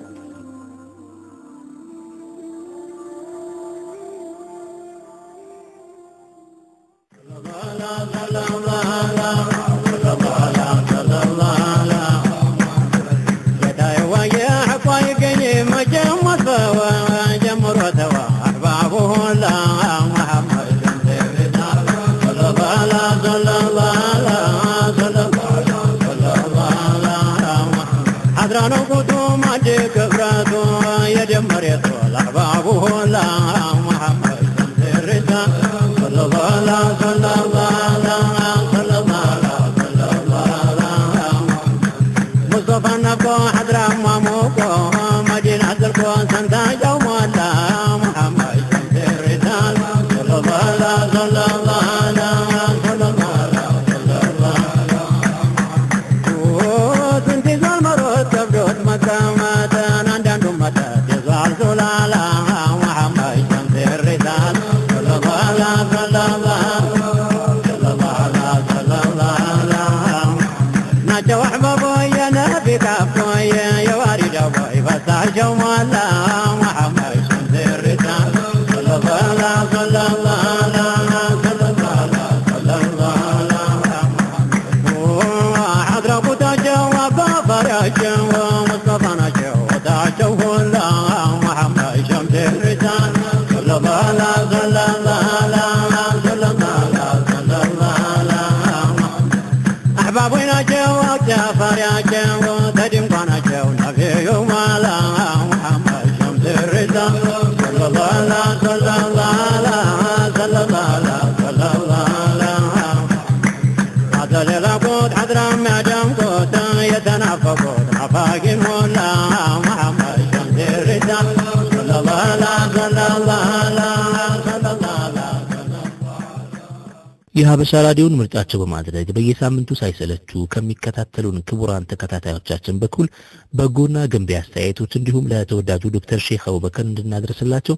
Jafar Jango የሀበሻ ራዲዮን ምርጫቸው በማድረግ በየሳምንቱ ሳይሰለቹ ከሚከታተሉን ክቡራን ተከታታዮቻችን በኩል በጎና ገንቢ አስተያየቶች እንዲሁም ለተወዳጁ ዶክተር ሼክ አቡበከር እንድናደርስላቸው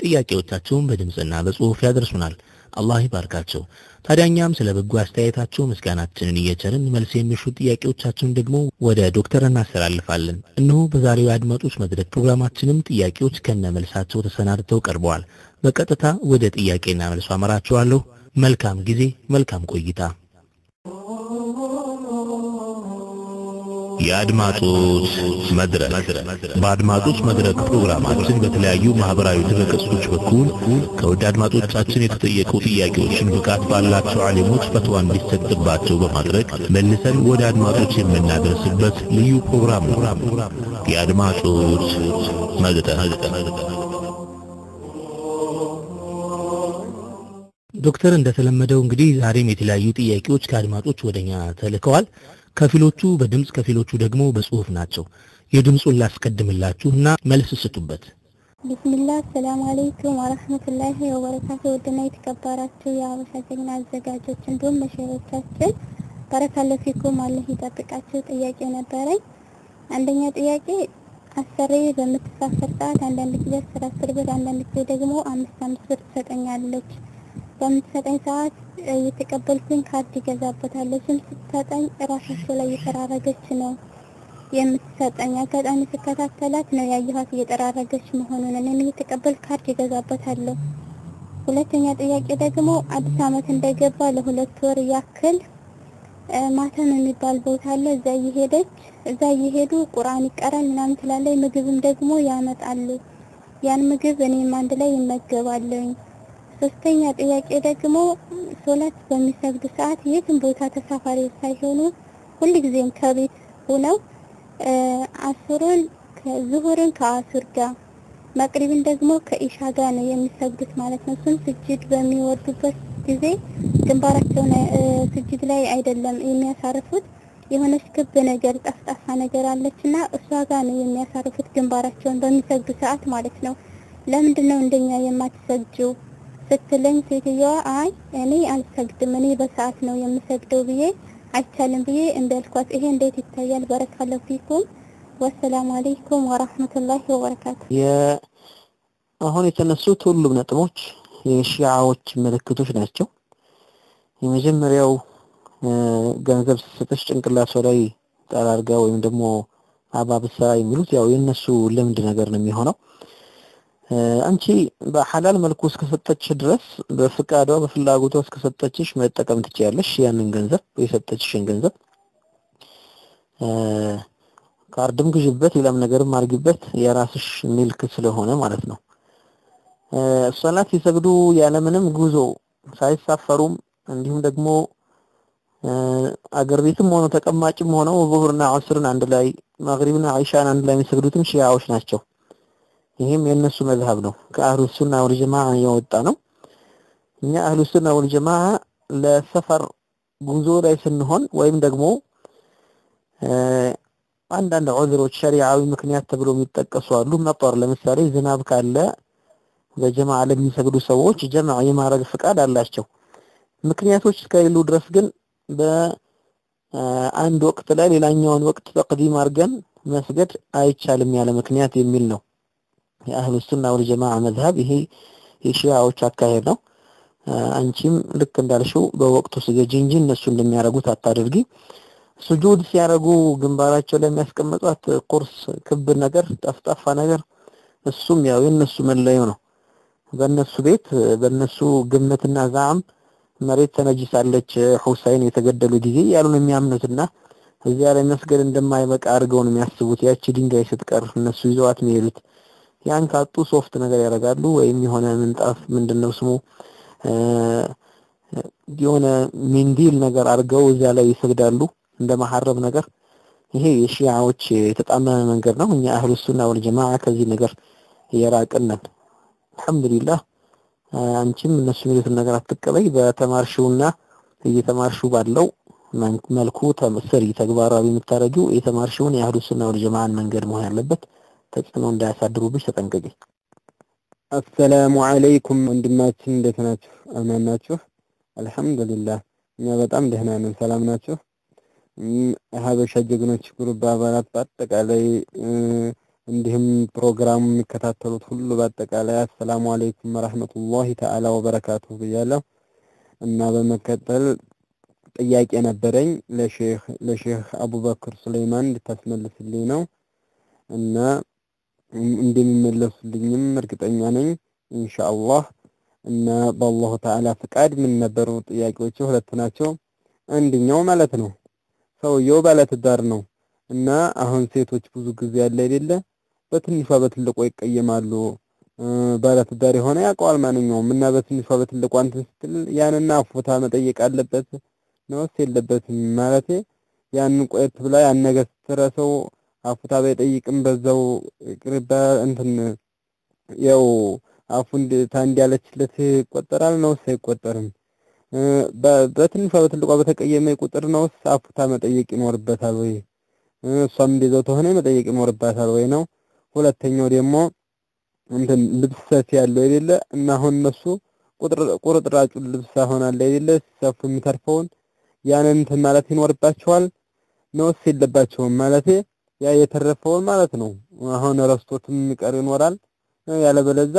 ጥያቄዎቻቸውን በድምፅና በጽሁፍ ያደርሱናል። አላህ ይባርካቸው። ታዲያኛም ስለ በጎ አስተያየታቸው ምስጋናችንን እየቸርን መልስ የሚሹ ጥያቄዎቻችንን ደግሞ ወደ ዶክተር እናስተላልፋለን። እነሆ በዛሬው የአድማጮች መድረክ ፕሮግራማችንም ጥያቄዎች ከነ መልሳቸው ተሰናድተው ቀርበዋል። በቀጥታ ወደ ጥያቄና መልሱ አመራችኋለሁ። መልካም ጊዜ፣ መልካም ቆይታ። የአድማጮች መድረክ በአድማጮች መድረክ ፕሮግራማችን በተለያዩ ማህበራዊ ድረገጾች በኩል ከውድ አድማጮቻችን የተጠየቁ ጥያቄዎችን ብቃት ባላቸው ዓሊሞች ፈትዋ እንዲሰጥባቸው በማድረግ መልሰን ወደ አድማጮች የምናደርስበት ልዩ ፕሮግራም ነው። የአድማጮች መድረክ ዶክተር እንደተለመደው እንግዲህ ዛሬም የተለያዩ ጥያቄዎች ከአድማጮች ወደኛ ተልከዋል። ከፊሎቹ በድምፅ ከፊሎቹ ደግሞ በጽሁፍ ናቸው። የድምፁን ላስቀድምላችሁ እና መልስ ስጡበት። ቢስሚላህ አሰላሙ አለይኩም ወረህመቱላሂ ወበረካቱ። ውድና የተከበራችሁ የሀበሻ ጀግና አዘጋጆች እንዲሁም መሸሮቻችን ባረካለ ፊኩም ይጠብቃችሁ። ጥያቄ ነበረኝ። አንደኛ ጥያቄ አሰሬ በምትሳፈር ሰዓት አንዳንድ ጊዜ አስር አስር ብር አንዳንድ ጊዜ ደግሞ አምስት አምስት ብር ትሰጠኛለች። በምትሰጠኝ ሰዓት እየተቀበልኩኝ ካርድ ይገዛበታለሁ። ስም ስትሰጠኝ እራሳቸው ላይ እየጠራረገች ነው የምትሰጠኝ። አጋጣሚ ስከታተላት ነው ያየኋት እየጠራረገች መሆኑን። እኔም እየተቀበል ካርድ ይገዛበታለሁ። ሁለተኛ ጥያቄ ደግሞ አዲስ ዓመት እንደገባ ለሁለት ወር ያክል ማተም የሚባል ቦታ አለ። እዛ እየሄደች እዛ እየሄዱ ቁርአን ይቀራል ምናምን ትላለች። ምግብም ደግሞ ያመጣሉ። ያን ምግብ እኔም አንድ ላይ ይመገባለኝ። ሶስተኛ ጥያቄ ደግሞ ሶላት በሚሰግዱ ሰዓት የትም ቦታ ተሳፋሪ ሳይሆኑ ሁልጊዜም ከቤት ሆነው አስሩን ዙሁርን ከአሱር ጋር መቅሪብን ደግሞ ከኢሻ ጋር ነው የሚሰግዱት ማለት ነው። እሱም ስጅድ በሚወርዱበት ጊዜ ግንባራቸውን ስጅድ ላይ አይደለም የሚያሳርፉት የሆነች ክብ ነገር ጠፍጣፋ ነገር አለች እና እሷ ጋር ነው የሚያሳርፉት ግንባራቸውን በሚሰግዱ ሰዓት ማለት ነው። ለምንድን ነው እንደኛ የማትሰግጂው ስትለኝ ሴትዮዋ አይ እኔ አልሰግድም እኔ በሰዓት ነው የምሰግደው ብዬ አይቻልም ብዬ እምቢ አልኳት። ይሄ እንዴት ይታያል? በረካለሁ ፊኩም ወሰላሙ አለይኩም ወራህመቱላሂ ወበረካቱ። አሁን የተነሱት ሁሉም ነጥቦች የሺዓዎች ምልክቶች ናቸው። የመጀመሪያው ገንዘብ ስትሰጥሽ ጭንቅላቷ ላይ ጠራርጋ ወይም ደግሞ አባብሳ የሚሉት ያው የነሱ ልምድ ነገር ነው የሚሆነው። አንቺ በሐላል መልኩ እስከሰጠች ድረስ በፍቃዷ በፍላጎቷ እስከሰጠችሽ መጠቀም ትችያለሽ። ያንን ገንዘብ የሰጠችሽን ገንዘብ ካርድም ግዥበት፣ ሌላም ነገርም አድርጊበት የራስሽ ሚልክ ስለሆነ ማለት ነው። ሶላት ሲሰግዱ ያለምንም ጉዞ ሳይሳፈሩም እንዲሁም ደግሞ አገር ቤትም ሆነው ተቀማጭም ሆነው ዙሁርና ዐስርን አንድ ላይ መግሪብና ዒሻን አንድ ላይ የሚሰግዱትም ሺዓዎች ናቸው። ይህም የእነሱ መዝሀብ ነው። ከአህሉ ሱና ወል ጀማዓ የወጣ ነው። እኛ አህሉ ሱና ወል ጀማዓ ለሰፈር ጉዞ ላይ ስንሆን ወይም ደግሞ አንዳንድ ዑዝሮች ሸሪዓዊ ምክንያት ተብሎ የሚጠቀሱ አሉ። መጠር ለምሳሌ ዝናብ ካለ በጀማዓ ለሚሰግዱ ሰዎች ጀማዓ የማድረግ ፍቃድ አላቸው። ምክንያቶች እስከሌሉ ድረስ ግን በአንድ ወቅት ላይ ሌላኛውን ወቅት ተቅዲም አድርገን መስገድ አይቻልም ያለ ምክንያት የሚል ነው የአህሉ ሱና ወል ጀማዓ መዝሀብ። ይሄ የሺዓዎች አካሄድ ነው። አንቺም ልክ እንዳልሽው በወቅቱ ስገጂ እንጂ እነሱ እንደሚያደርጉት አታድርጊ። ሱጁድ ሲያደርጉ ግንባራቸው ላይ የሚያስቀምጧት ቁርስ ክብ ነገር ጠፍጣፋ ነገር እሱም ያው የነሱ መለያው ነው። በእነሱ ቤት በእነሱ ግምትና ዛዕም መሬት ተነጅሳለች ሁሳይን የተገደሉ ጊዜ ያሉ ነው የሚያምኑትና እዚያ ላይ መስገድ እንደማይበቃ አድርገው ነው የሚያስቡት። ያቺ ድንጋይ ስትቀር እነሱ ይዘዋት የሚሄዱት ያን ካጡ ሶፍት ነገር ያደርጋሉ፣ ወይም የሆነ ምንጣፍ ምንድነው ስሙ የሆነ منديل ነገር አድርገው እዚያ ላይ ይሰግዳሉ እንደ መሐረብ ነገር። ይሄ የሺዓዎች የተጣመመ መንገድ ነው። እኛ أهل السنة والجماعة ከዚህ ነገር እየራቅን ነን። አልሐምዱሊላህ አንቺም እነሱ የሚሉትን ነገር አትቀበይ። በተማርሽውና እየተማርሽው ባለው መልኩ ስሪ ተግባራዊ የምታረጊው የተማርሽውን የ أهل السنة و ال መንገድ መሆን ያለበት። ተጽዕኖ እንዳያሳድሩብሽ ተጠንቀቂ። አሰላሙ አለይኩም ወንድማችን፣ እንዴት ናችሁ? አማን ናችሁ? አልሐምዱሊላህ እኛ በጣም ደህና ነን። ሰላም ናችሁ? ሀበሻ ጀግኖች ግሩፕ አባላት በአጠቃላይ እንዲሁም ፕሮግራሙ የሚከታተሉት ሁሉ በአጠቃላይ አሰላሙ አለይኩም ወራህመቱላሂ ተዓላ ወበረካቱ ብያለሁ እና በመቀጠል ጥያቄ ነበረኝ ለሼህ ለሼህ አቡበክር ሱለይማን እንድታስመልስልኝ ነው እና እንደሚመለሱልኝም እርግጠኛ ነኝ ኢንሻአላህ እና በአላሁ ተዓላ ፍቃድ ምን ጥያቄዎች? ሁለት ናቸው። አንደኛው ማለት ነው ሰውየው ባለትዳር ነው እና አሁን ሴቶች ብዙ ጊዜ ያለ አይደለ በትንሿ በትልቋ ይቀየማሉ። ባለትዳር የሆነ ያውቀዋል ማንኛውም እና በትንሿ በትልቋ እንትን ስትል ያንና አፎታ መጠየቅ አለበት ነውስ የለበትም? ማለቴ ያንን ቆየት ብላ ያን ነገር ስትረሰው አፉታ ባይጠይቅም በዛው ቅርባ እንትን ያው አፉ ታንድ ያለችለት ይቆጠራል ነውስ አይቆጠርም? በትንሿ በትልቋ በተቀየመ ቁጥር ነውስ አፉታ መጠየቅ ይኖርበታል ወይ? እሷም እንደዛው ተሆነ መጠየቅ ይኖርባታል ወይ ነው። ሁለተኛው ደግሞ እንትን ልብስ ሰፊ ያለው አይደለ እና አሁን እነሱ ቁርጥራጩን ልብስ አለ አይደለ ሲሰፉ የሚተርፈውን ያንን እንትን ማለት ይኖርባቸዋል ነውስ የለባቸውም? ማለቴ ያ የተረፈውን ማለት ነው አሁን ረስቶትም የሚቀር ይኖራል። ያለበለዛ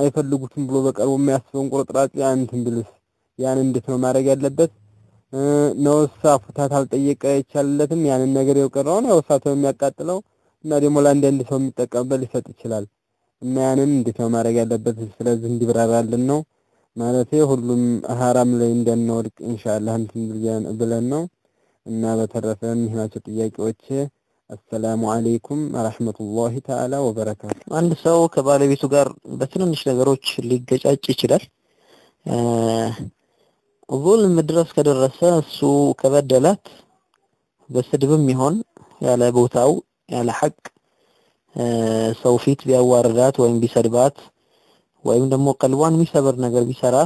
አይፈልጉትም ብሎ በቀርቡ የሚያስበውን ቁርጥራጭ እንትን ቢልስ ያን እንዴት ነው ማድረግ ያለበት? ነውሳ ፉታት አልጠየቀ ይቻልለትም ያንን ነገር የቀረውን ያው እሳቱ የሚያቃጥለው እና ደግሞ ለአንዳንድ ሰው የሚጠቀምበት ሊሰጥ ይችላል። እና ያንን እንዴት ነው ማድረግ ያለበት? ስለዚህ እንዲብራራልን ነው ማለት ሁሉም ሀራም ላይ እንዳንወድቅ ኢንሻአላህ እንትን ብለን ነው። እና በተረፈ ናቸው ጥያቄዎች። አሰላሙ አለይኩም ወራህመቱላሂ ተዓላ ወበረካቱ። አንድ ሰው ከባለቤቱ ጋር በትንንሽ ነገሮች ሊገጫጭ ይችላል። ዙልም ድረስ ከደረሰ እሱ ከበደላት በስድብም ይሆን ያለ ቦታው ያለ ሐቅ ሰው ፊት ቢያዋርዳት ወይም ቢሰድባት ወይም ደግሞ ቀልቧን የሚሰብር ነገር ቢሰራ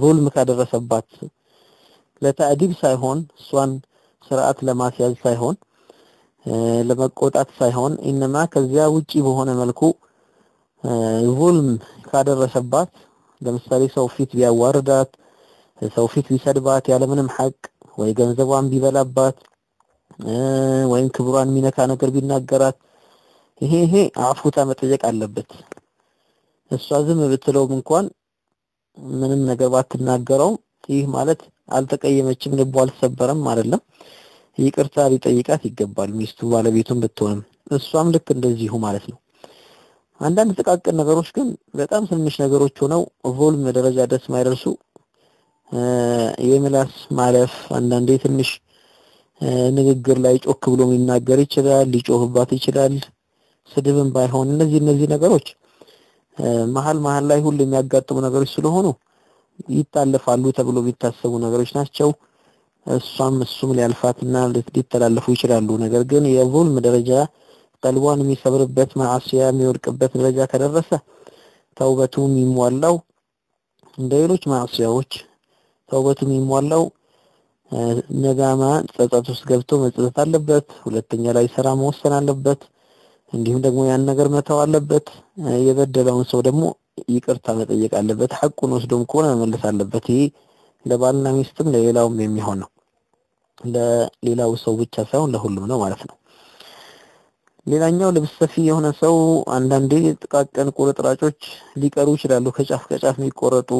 ዙልም ካደረሰባት ለተዕዲብ ሳይሆን እሷን ስርዓት ለማስያዝ ሳይሆን ለመቆጣት ሳይሆን ኢነማ ከዚያ ውጪ በሆነ መልኩ ዙልም ካደረሰባት ለምሳሌ ሰው ፊት ቢያዋርዳት ሰው ፊት ቢሰድባት ያለምንም ሐቅ ወይ ገንዘቧን ቢበላባት ወይም ክብሯን የሚነካ ነገር ቢናገራት ይሄ ይሄ አፉታ መጠየቅ አለበት። እሷ ዝም ብትለውም እንኳን ምንም ነገር ባትናገረውም ይህ ማለት አልተቀየመችም፣ ልቧ አልተሰበረም አይደለም። ይቅርታ ሊጠይቃት ይገባል። ሚስቱ ባለቤቱን ብትሆንም እሷም ልክ እንደዚሁ ማለት ነው። አንዳንድ ጥቃቅን ነገሮች ግን በጣም ትንሽ ነገሮች ሆነው ቮልም ደረጃ ደስ ማይደርሱ የምላስ ማለፍ አንዳንዴ ትንሽ ንግግር ላይ ጮክ ብሎ ሊናገር ይችላል፣ ሊጮህባት ይችላል። ስድብም ባይሆን እነዚህ እነዚህ ነገሮች መሀል መሀል ላይ ሁሉ የሚያጋጥሙ ነገሮች ስለሆኑ ይታለፋሉ ተብሎ የሚታሰቡ ነገሮች ናቸው። እሷም እሱም ሊያልፋትና ሊተላለፉ ይችላሉ። ነገር ግን የዙልም ደረጃ ቀልቧን የሚሰብርበት ማዕሲያ የሚወድቅበት ደረጃ ከደረሰ ተውበቱ የሚሟላው እንደ ሌሎች ማዕሲያዎች ተውበቱ የሚሟላው ነጋማ ጸጸት ውስጥ ገብቶ መጸጸት አለበት። ሁለተኛ ላይ ስራ መወሰን አለበት። እንዲሁም ደግሞ ያን ነገር መተው አለበት። የበደለውን ሰው ደግሞ ይቅርታ መጠየቅ አለበት። ሐቁን ወስዶም ከሆነ መመለስ አለበት። ይሄ ለባልና ሚስትም ለሌላውም የሚሆን ነው። ለሌላው ሰው ብቻ ሳይሆን ለሁሉም ነው ማለት ነው። ሌላኛው ልብስ ሰፊ የሆነ ሰው አንዳንዴ ጥቃቅን ቁርጥራጮች ሊቀሩ ይችላሉ። ከጫፍ ከጫፍ የሚቆረጡ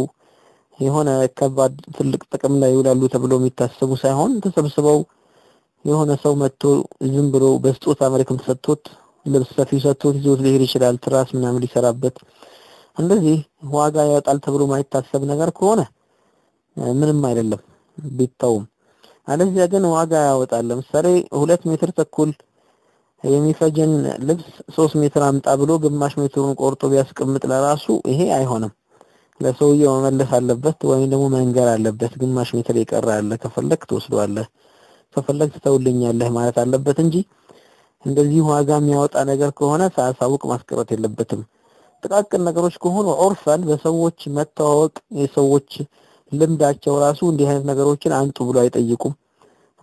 የሆነ ከባድ ትልቅ ጥቅም ላይ ይውላሉ ተብሎ የሚታሰቡ ሳይሆን ተሰብስበው የሆነ ሰው መጥቶ ዝም ብሎ በስጦታ መልክም ተሰጥቶት ልብስ ሰፊ ሰጥቶት ይዞት ሊሄድ ይችላል። ትራስ ምናምን ሊሰራበት እንደዚህ ዋጋ ያወጣል ተብሎ ማይታሰብ ነገር ከሆነ ምንም አይደለም ቢታውም። አለዚያ ግን ዋጋ ያወጣል። ለምሳሌ ሁለት ሜትር ተኩል የሚፈጅን ልብስ ሶስት ሜትር አምጣ ብሎ ግማሽ ሜትሩን ቆርጦ ቢያስቀምጥ ለራሱ ይሄ አይሆንም። ለሰውየው መመለስ አለበት ወይም ደግሞ መንገር አለበት። ግማሽ ሜትር የቀረ አለ፣ ከፈለክ ትወስደዋለህ፣ ከፈለክ ትተውልኛለህ ማለት አለበት እንጂ እንደዚህ ዋጋ የሚያወጣ ነገር ከሆነ ሳያሳውቅ ማስቀረት የለበትም። ጥቃቅን ነገሮች ከሆኑ ዑርፈን በሰዎች መተዋወቅ የሰዎች ልምዳቸው ራሱ እንዲህ አይነት ነገሮችን አንጡ ብሎ አይጠይቁም።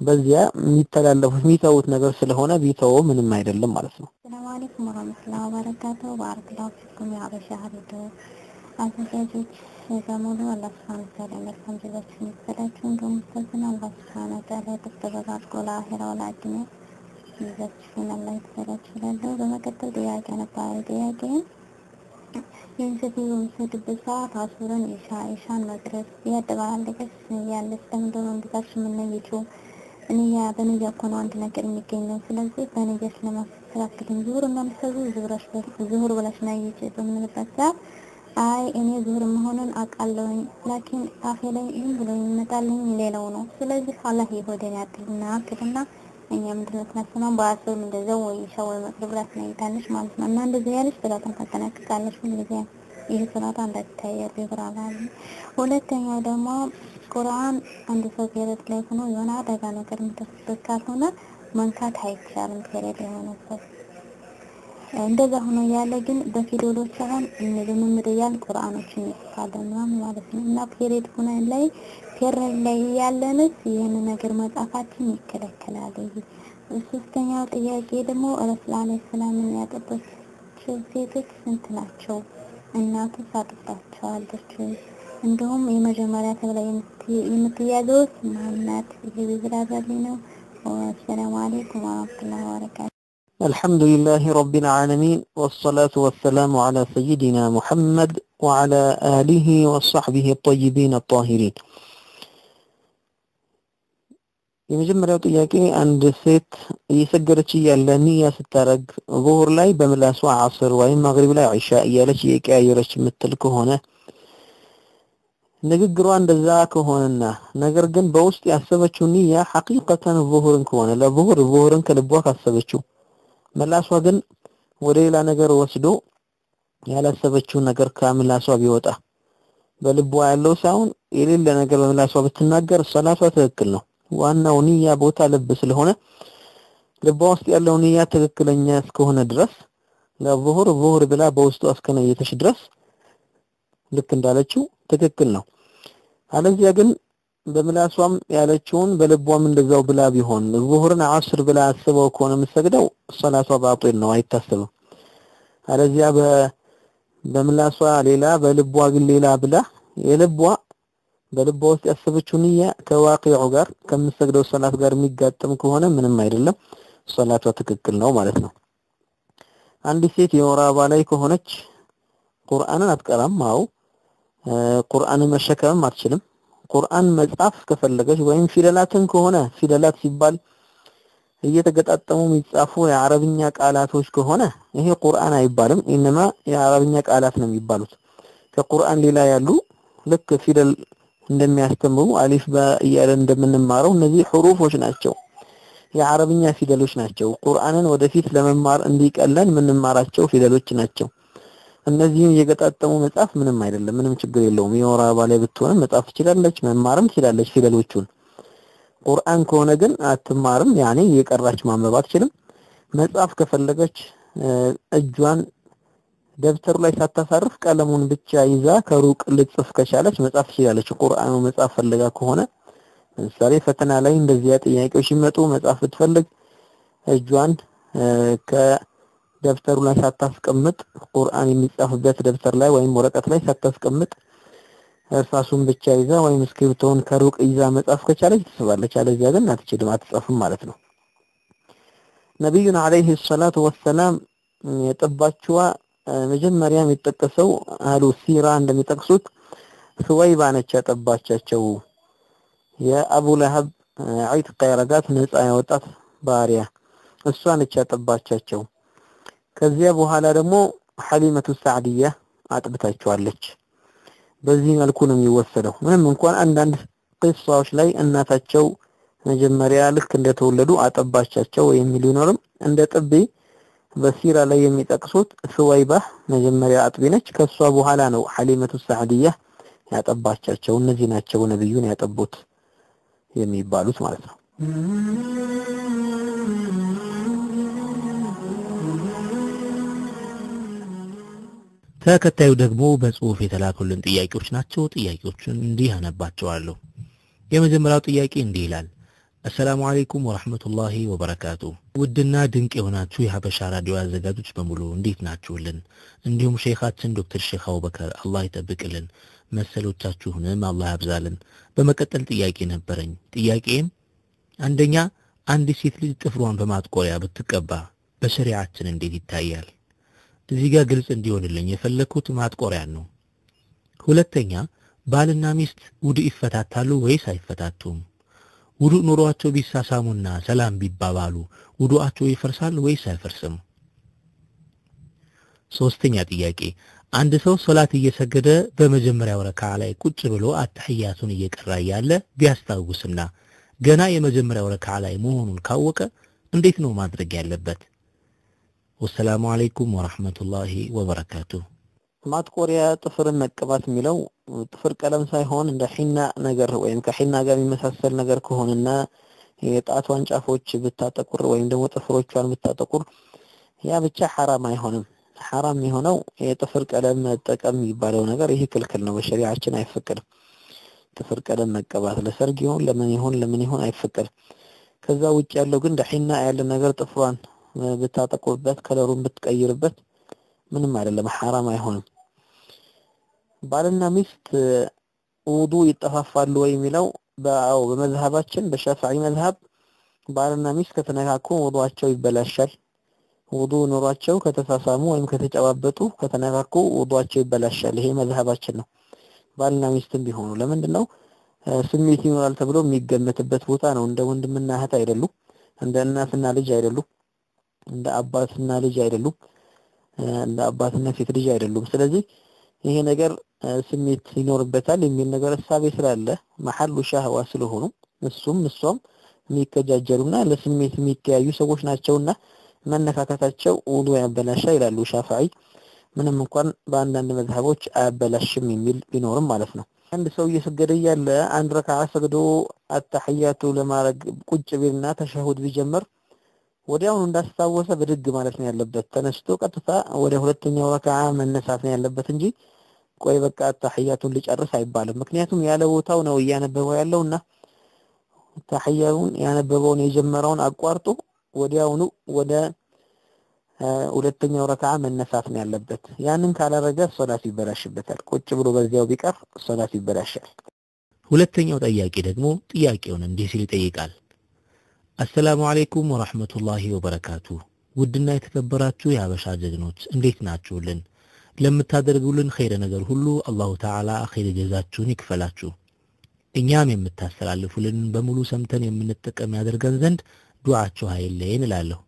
በዚያ የሚተላለፉ የሚተውት ነገር ስለሆነ ቢተው ምንም አይደለም ማለት ነው። ሰላም አለይኩም ወራህመቱላሂ ወበረካቱ። ባረከላሁ ፊኩም የአበሻ ሀሪዶ አዘጋጆች በሙሉ አላህ ሱብሓነሁ ወተዓላ መልካም ጀዛችሁን ይክፈላችሁ። እንዲሁም ተዝና አላህ ሱብሓነሁ ወተዓላ ተስተባባርቆ ለአኺራው ለአዱንያ ይዛችሁን አላህ ይክፈላችሁ እላለሁ። በመቀጠል ጥያቄ ነበር። ጥያቄን ይህን ሴትዮ በምትሰግድበት ሰዓት አሱርን ኢሻ ኢሻን መቅረብ ያደባላለቀች ያለች ለምንድን ነው እንደታች የምንነይችው? እንያ በንያ እኮ ነው አንድ ነገር የሚገኘው። ስለዚህ በንያ ስለማስተካከልኝ ዙሁር እንደምትሰሩ ዙሁር ብለሽ ነይች በምንልበት ሰዓት አይ እኔ ዙሁር መሆኑን አውቃለሁኝ፣ ላኪን አፌ ላይ ዝም ብሎ የሚመጣልኝ ሌላው ነው። ስለዚህ አላህ ይሆደን ያቅልና አቅልና እኛ ምንድነው ስናስማም በአስር እንደዛው ወይ ወይ መቅሪብ ብላ ትነይታለች ማለት ነው። እና እንደዚህ ያለች ሰላትን ታጠናቅቃለች ሁልጊዜ ይህ ሰላት እንዳይታያል ይብራራል። ሁለተኛው ደግሞ ቁርአን አንድ ሰው ፔሬድ ላይ ሆኖ የሆነ አደጋ ነገር የሚደርስበት ካልሆነ መንካት አይቻልም። ፔሬድ የሆነ ሰው እንደዛ ሆኖ ያለ ግን በፊደሎች አሁን ልምምድ እያልን ቁርአኖችን እንጽፋለን ማለት ነው። እና ፔሬድ ሆነ ላይ ፔሬድ ላይ ያለንስ ይህን ነገር መጻፋችን ይከለከላል። ሶስተኛው ጥያቄ ደግሞ ረሱል ዓለይሂ ሰላምን ያጠበችው ሴቶች ስንት ናቸው? እናቱ ታጥባቸዋለች። እንዲሁም የመጀመሪያ ተብላ የምትያዘው ማናት? ይሄ ቢብራራልኝ ነው። ወሰላሙ አለይኩም ወራህመቱላሂ ወበረካቱ። الحمد لله رب العالمين والصلاة والسلام على سيدنا محمد وعلى آله وصحبه الطيبين الطاهرين የመጀመሪያው ጥያቄ አንድ ሴት እየሰገደች እያለ ንያ ስታረግ ዙሁር ላይ በምላሷ ዓስር ወይም መግሪብ ላይ ዒሻ እያለች እየቀያየረች የምትል ከሆነ ንግግሯ እንደዛ ከሆነና ነገር ግን በውስጥ ያሰበችው ንያ ሐቂቀተን ዙሁርን ከሆነ ለዙሁር ዙሁርን ከልቧ ካሰበችው ምላሷ ግን ወደ ሌላ ነገር ወስዶ ያላሰበችው ነገር ከምላሷ ቢወጣ በልቧ ያለው ሳይሆን የሌለ ነገር በምላሷ ብትናገር ሰላቷ ትክክል ነው። ዋናው ንያ ቦታ ልብ ስለሆነ ልቧ ውስጥ ያለው ንያ ትክክለኛ እስከሆነ ድረስ ለዙሁር ዙሁር ብላ በውስጡ እስከነየተሽ ድረስ ልክ እንዳለችው ትክክል ነው። አለዚያ ግን በምላሷም ያለችውን በልቧም እንደዛው ብላ ቢሆን ዙሁርን ዓስር ብላ አስበው ከሆነ የምትሰግደው ሰላቷ ባጢል ነው፣ አይታሰብም። አለዚያ በምላሷ ሌላ በልቧ ግን ሌላ ብላ የልቧ በልቧ ውስጥ ያሰበችው ንያ ከዋቂዑ ጋር ከምትሰግደው ሰላት ጋር የሚጋጠም ከሆነ ምንም አይደለም፣ ሰላቷ ትክክል ነው ማለት ነው። አንዲት ሴት የወር አበባ ላይ ከሆነች ቁርአንን አትቀራም። አዎ ቁርአንን መሸከምም አትችልም። ቁርአን መጻፍ ከፈለገች ወይም ፊደላትን ከሆነ ፊደላት ሲባል እየተገጣጠሙ የሚጻፉ የአረብኛ ቃላቶች ከሆነ ይሄ ቁርአን አይባልም። ኢንማ የአረብኛ ቃላት ነው የሚባሉት። ከቁርአን ሌላ ያሉ ልክ ፊደል እንደሚያስተምሩ አሊፍ ባ እያለ እንደምንማረው እነዚህ ሁሩፎች ናቸው፣ የአረብኛ ፊደሎች ናቸው። ቁርአንን ወደፊት ለመማር እንዲቀለን የምንማራቸው ፊደሎች ናቸው። እነዚህን እየገጣጠሙ መጻፍ ምንም አይደለም፣ ምንም ችግር የለውም። የወር አበባ ላይ ብትሆንም መጻፍ ትችላለች፣ መማርም ትችላለች ፊደሎቹን። ቁርአን ከሆነ ግን አትማርም፣ ያኔ እየቀራች ማንበብ አትችልም። መጻፍ ከፈለገች እጇን ደብተሩ ላይ ሳታሳርፍ ቀለሙን ብቻ ይዛ ከሩቅ ልጽፍ ከቻለች መጻፍ ትችላለች። ቁርአኑ መጻፍ ፈልጋ ከሆነ ለምሳሌ ፈተና ላይ እንደዚያ ጥያቄዎች ሲመጡ መጻፍ ብትፈልግ እጇን ከደብተሩ ላይ ሳታስቀምጥ ቁርአን የሚጻፍበት ደብተር ላይ ወይም ወረቀት ላይ ሳታስቀምጥ እርሳሱን ብቻ ይዛ ወይም እስክሪብቶውን ከሩቅ ይዛ መጻፍ ከቻለች ትስባለች። አለዚያ ግን አትችልም፣ አትጻፍም ማለት ነው። ነቢዩን አለይሂ ሰላቱ ወሰላም የጠባችዋ መጀመሪያ የሚጠቀሰው አህሉ ሲራ እንደሚጠቅሱት ሱወይባ ነች ያጠባቻቸው። የአቡ ለሀብ ዒትቅ ያረጋት ነፃ ያወጣት ባሪያ እሷ ነች ያጠባቻቸው። ከዚያ በኋላ ደግሞ ሐሊመቱ ሳዕድያ አጥብታቸዋለች። በዚህ መልኩ ነው የሚወሰደው። ምንም እንኳን አንዳንድ ቅሳዎች ላይ እናታቸው መጀመሪያ ልክ እንደተወለዱ አጠባቻቸው የሚል ቢኖርም እንደ ጥቤ በሲራ ላይ የሚጠቅሱት ሱወይባ መጀመሪያ አጥቢ ነች። ከሷ በኋላ ነው ሐሊመቱ ሳዕድያ ያጠባቻቸው። እነዚህ ናቸው ነብዩን ያጠቡት የሚባሉት ማለት ነው። ተከታዩ ደግሞ በጽሁፍ የተላኩልን ጥያቄዎች ናቸው። ጥያቄዎቹን እንዲህ አነባቸዋለሁ። የመጀመሪያው ጥያቄ እንዲህ ይላል። አሰላሙ አለይኩም ወራህመቱላሂ ወበረካቱ። ውድና ድንቅ የሆናችሁ የሀበሻ ራዲዮ አዘጋጆች በሙሉ እንዴት ናችሁልን? እንዲሁም ሼኻችን ዶክተር ሼክ አቡበከር አላህ ይጠብቅልን፣ መሰሎቻችሁንም አላህ ያብዛልን። በመቀጠል ጥያቄ ነበረኝ። ጥያቄም አንደኛ አንድ ሴት ልጅ ጥፍሯን በማጥቆሪያ ብትቀባ በሸሪዓችን እንዴት ይታያል? እዚህ ጋር ግልጽ እንዲሆንልኝ የፈለኩት ማጥቆሪያን ነው። ሁለተኛ ባልና ሚስት ውዱእ ይፈታታሉ ወይስ አይፈታቱም? ውዱእ ኑሯቸው ቢሳሳሙና ሰላም ቢባባሉ ውዱአቸው ይፈርሳል ወይስ አይፈርስም? ሶስተኛ ጥያቄ አንድ ሰው ሶላት እየሰገደ በመጀመሪያው ረካ ላይ ቁጭ ብሎ አተህያቱን እየቀራ እያለ ቢያስታውስና ገና የመጀመሪያው ረካ ላይ መሆኑን ካወቀ እንዴት ነው ማድረግ ያለበት? ወሰላሙ አለይኩም ወራህመቱላሂ ወበረካቱ። ማጥቆሪያ ጥፍርን መቀባት የሚለው ጥፍር ቀለም ሳይሆን እንደ ሒና ነገር ወይም ከሒና ጋር የሚመሳሰል ነገር ከሆነና የጣቷን ጫፎች ብታጠቁር ወይም ደግሞ ጥፍሮቿን ብታጠቁር ያ ብቻ ሐራም አይሆንም። ሐራም የሆነው የጥፍር ቀለም መጠቀም የሚባለው ነገር ይህ ክልክል ነው፣ በሸሪዓችን አይፈቀድም። ጥፍር ቀለም መቀባት ለሰርግ ይሁን ለምን ይሁን ለምን ይሁን አይፈቀድም። ከዛ ውጭ ያለው ግን እንደ ሒና ያለ ነገር ጥፍሯን ብታጠቁርበት ከለሩን ብትቀይርበት ምንም አይደለም፣ ሐራም አይሆንም። ባልና ሚስት ውዱ ይጠፋፋሉ ወይ የሚለው በአዎ በመዝሃባችን በሻፊዒ መዝሃብ ባልና ሚስት ከተነካኩ ውዱአቸው ይበላሻል። ውዱ ኑሯቸው ከተሳሳሙ ወይም ከተጨባበጡ ከተነካኩ ውዱአቸው ይበላሻል። ይሄ መዝሀባችን ነው። ባልና ሚስትም ቢሆኑ ለምንድን ነው ስሜት ይኖራል ተብሎ የሚገመትበት ቦታ ነው። እንደ ወንድምና እህት አይደሉም። እንደ እናትና ልጅ አይደሉም። እንደ አባትና ልጅ አይደሉም። እንደ አባትና ሴት ልጅ አይደሉም። ስለዚህ ይሄ ነገር ስሜት ይኖርበታል የሚል ነገር እሳቤ ስላለ መሐሉ ሻህዋ ስለሆኑ እሱም እሷም የሚከጃጀሉና ለስሜት የሚተያዩ ሰዎች ናቸውና መነካከታቸው ውዱ ያበላሻ ይላሉ ሻፍዒ። ምንም እንኳን በአንዳንድ መዝሀቦች አያበላሽም የሚል ቢኖርም ማለት ነው። አንድ ሰው እየሰገደ እያለ አንድ ረክዓ ሰግዶ አተሕያቱ ለማድረግ ቁጭ ቢልና ተሸሁድ ቢጀምር ወዲያውኑ እንዳስታወሰ ብድግ ማለት ነው ያለበት። ተነስቶ ቀጥታ ወደ ሁለተኛው ረክዓ መነሳት ነው ያለበት እንጂ ቆይ በቃ ተሕያቱን ሊጨርስ አይባልም። ምክንያቱም ያለ ቦታው ነው እያነበበው ያለውና ተሕያውን ያነበበውን የጀመረውን አቋርጦ ወዲያውኑ ወደ ሁለተኛው ረክዓ መነሳት ነው ያለበት። ያንን ካላረገ ሶላት ይበላሽበታል። ቁጭ ብሎ በዚያው ቢቀር ሶላት ይበላሻል። ሁለተኛው ጠያቂ ደግሞ ጥያቄውን እንዲህ ሲል ይጠይቃል። አሰላሙ አለይኩም ወራህመቱላሂ ወበረካቱ። ውድና የተከበራችሁ የሀበሻ ጀግኖች እንዴት ናችሁልን? ለምታደርጉልን ኸይረ ነገር ሁሉ አላሁ ተዓላ ኸይር ጀዛችሁን ይክፈላችሁ። እኛም የምታስተላልፉልን በሙሉ ሰምተን የምንጠቀም ያደርገን ዘንድ ዱዓችሁ አይለየን እላለሁ።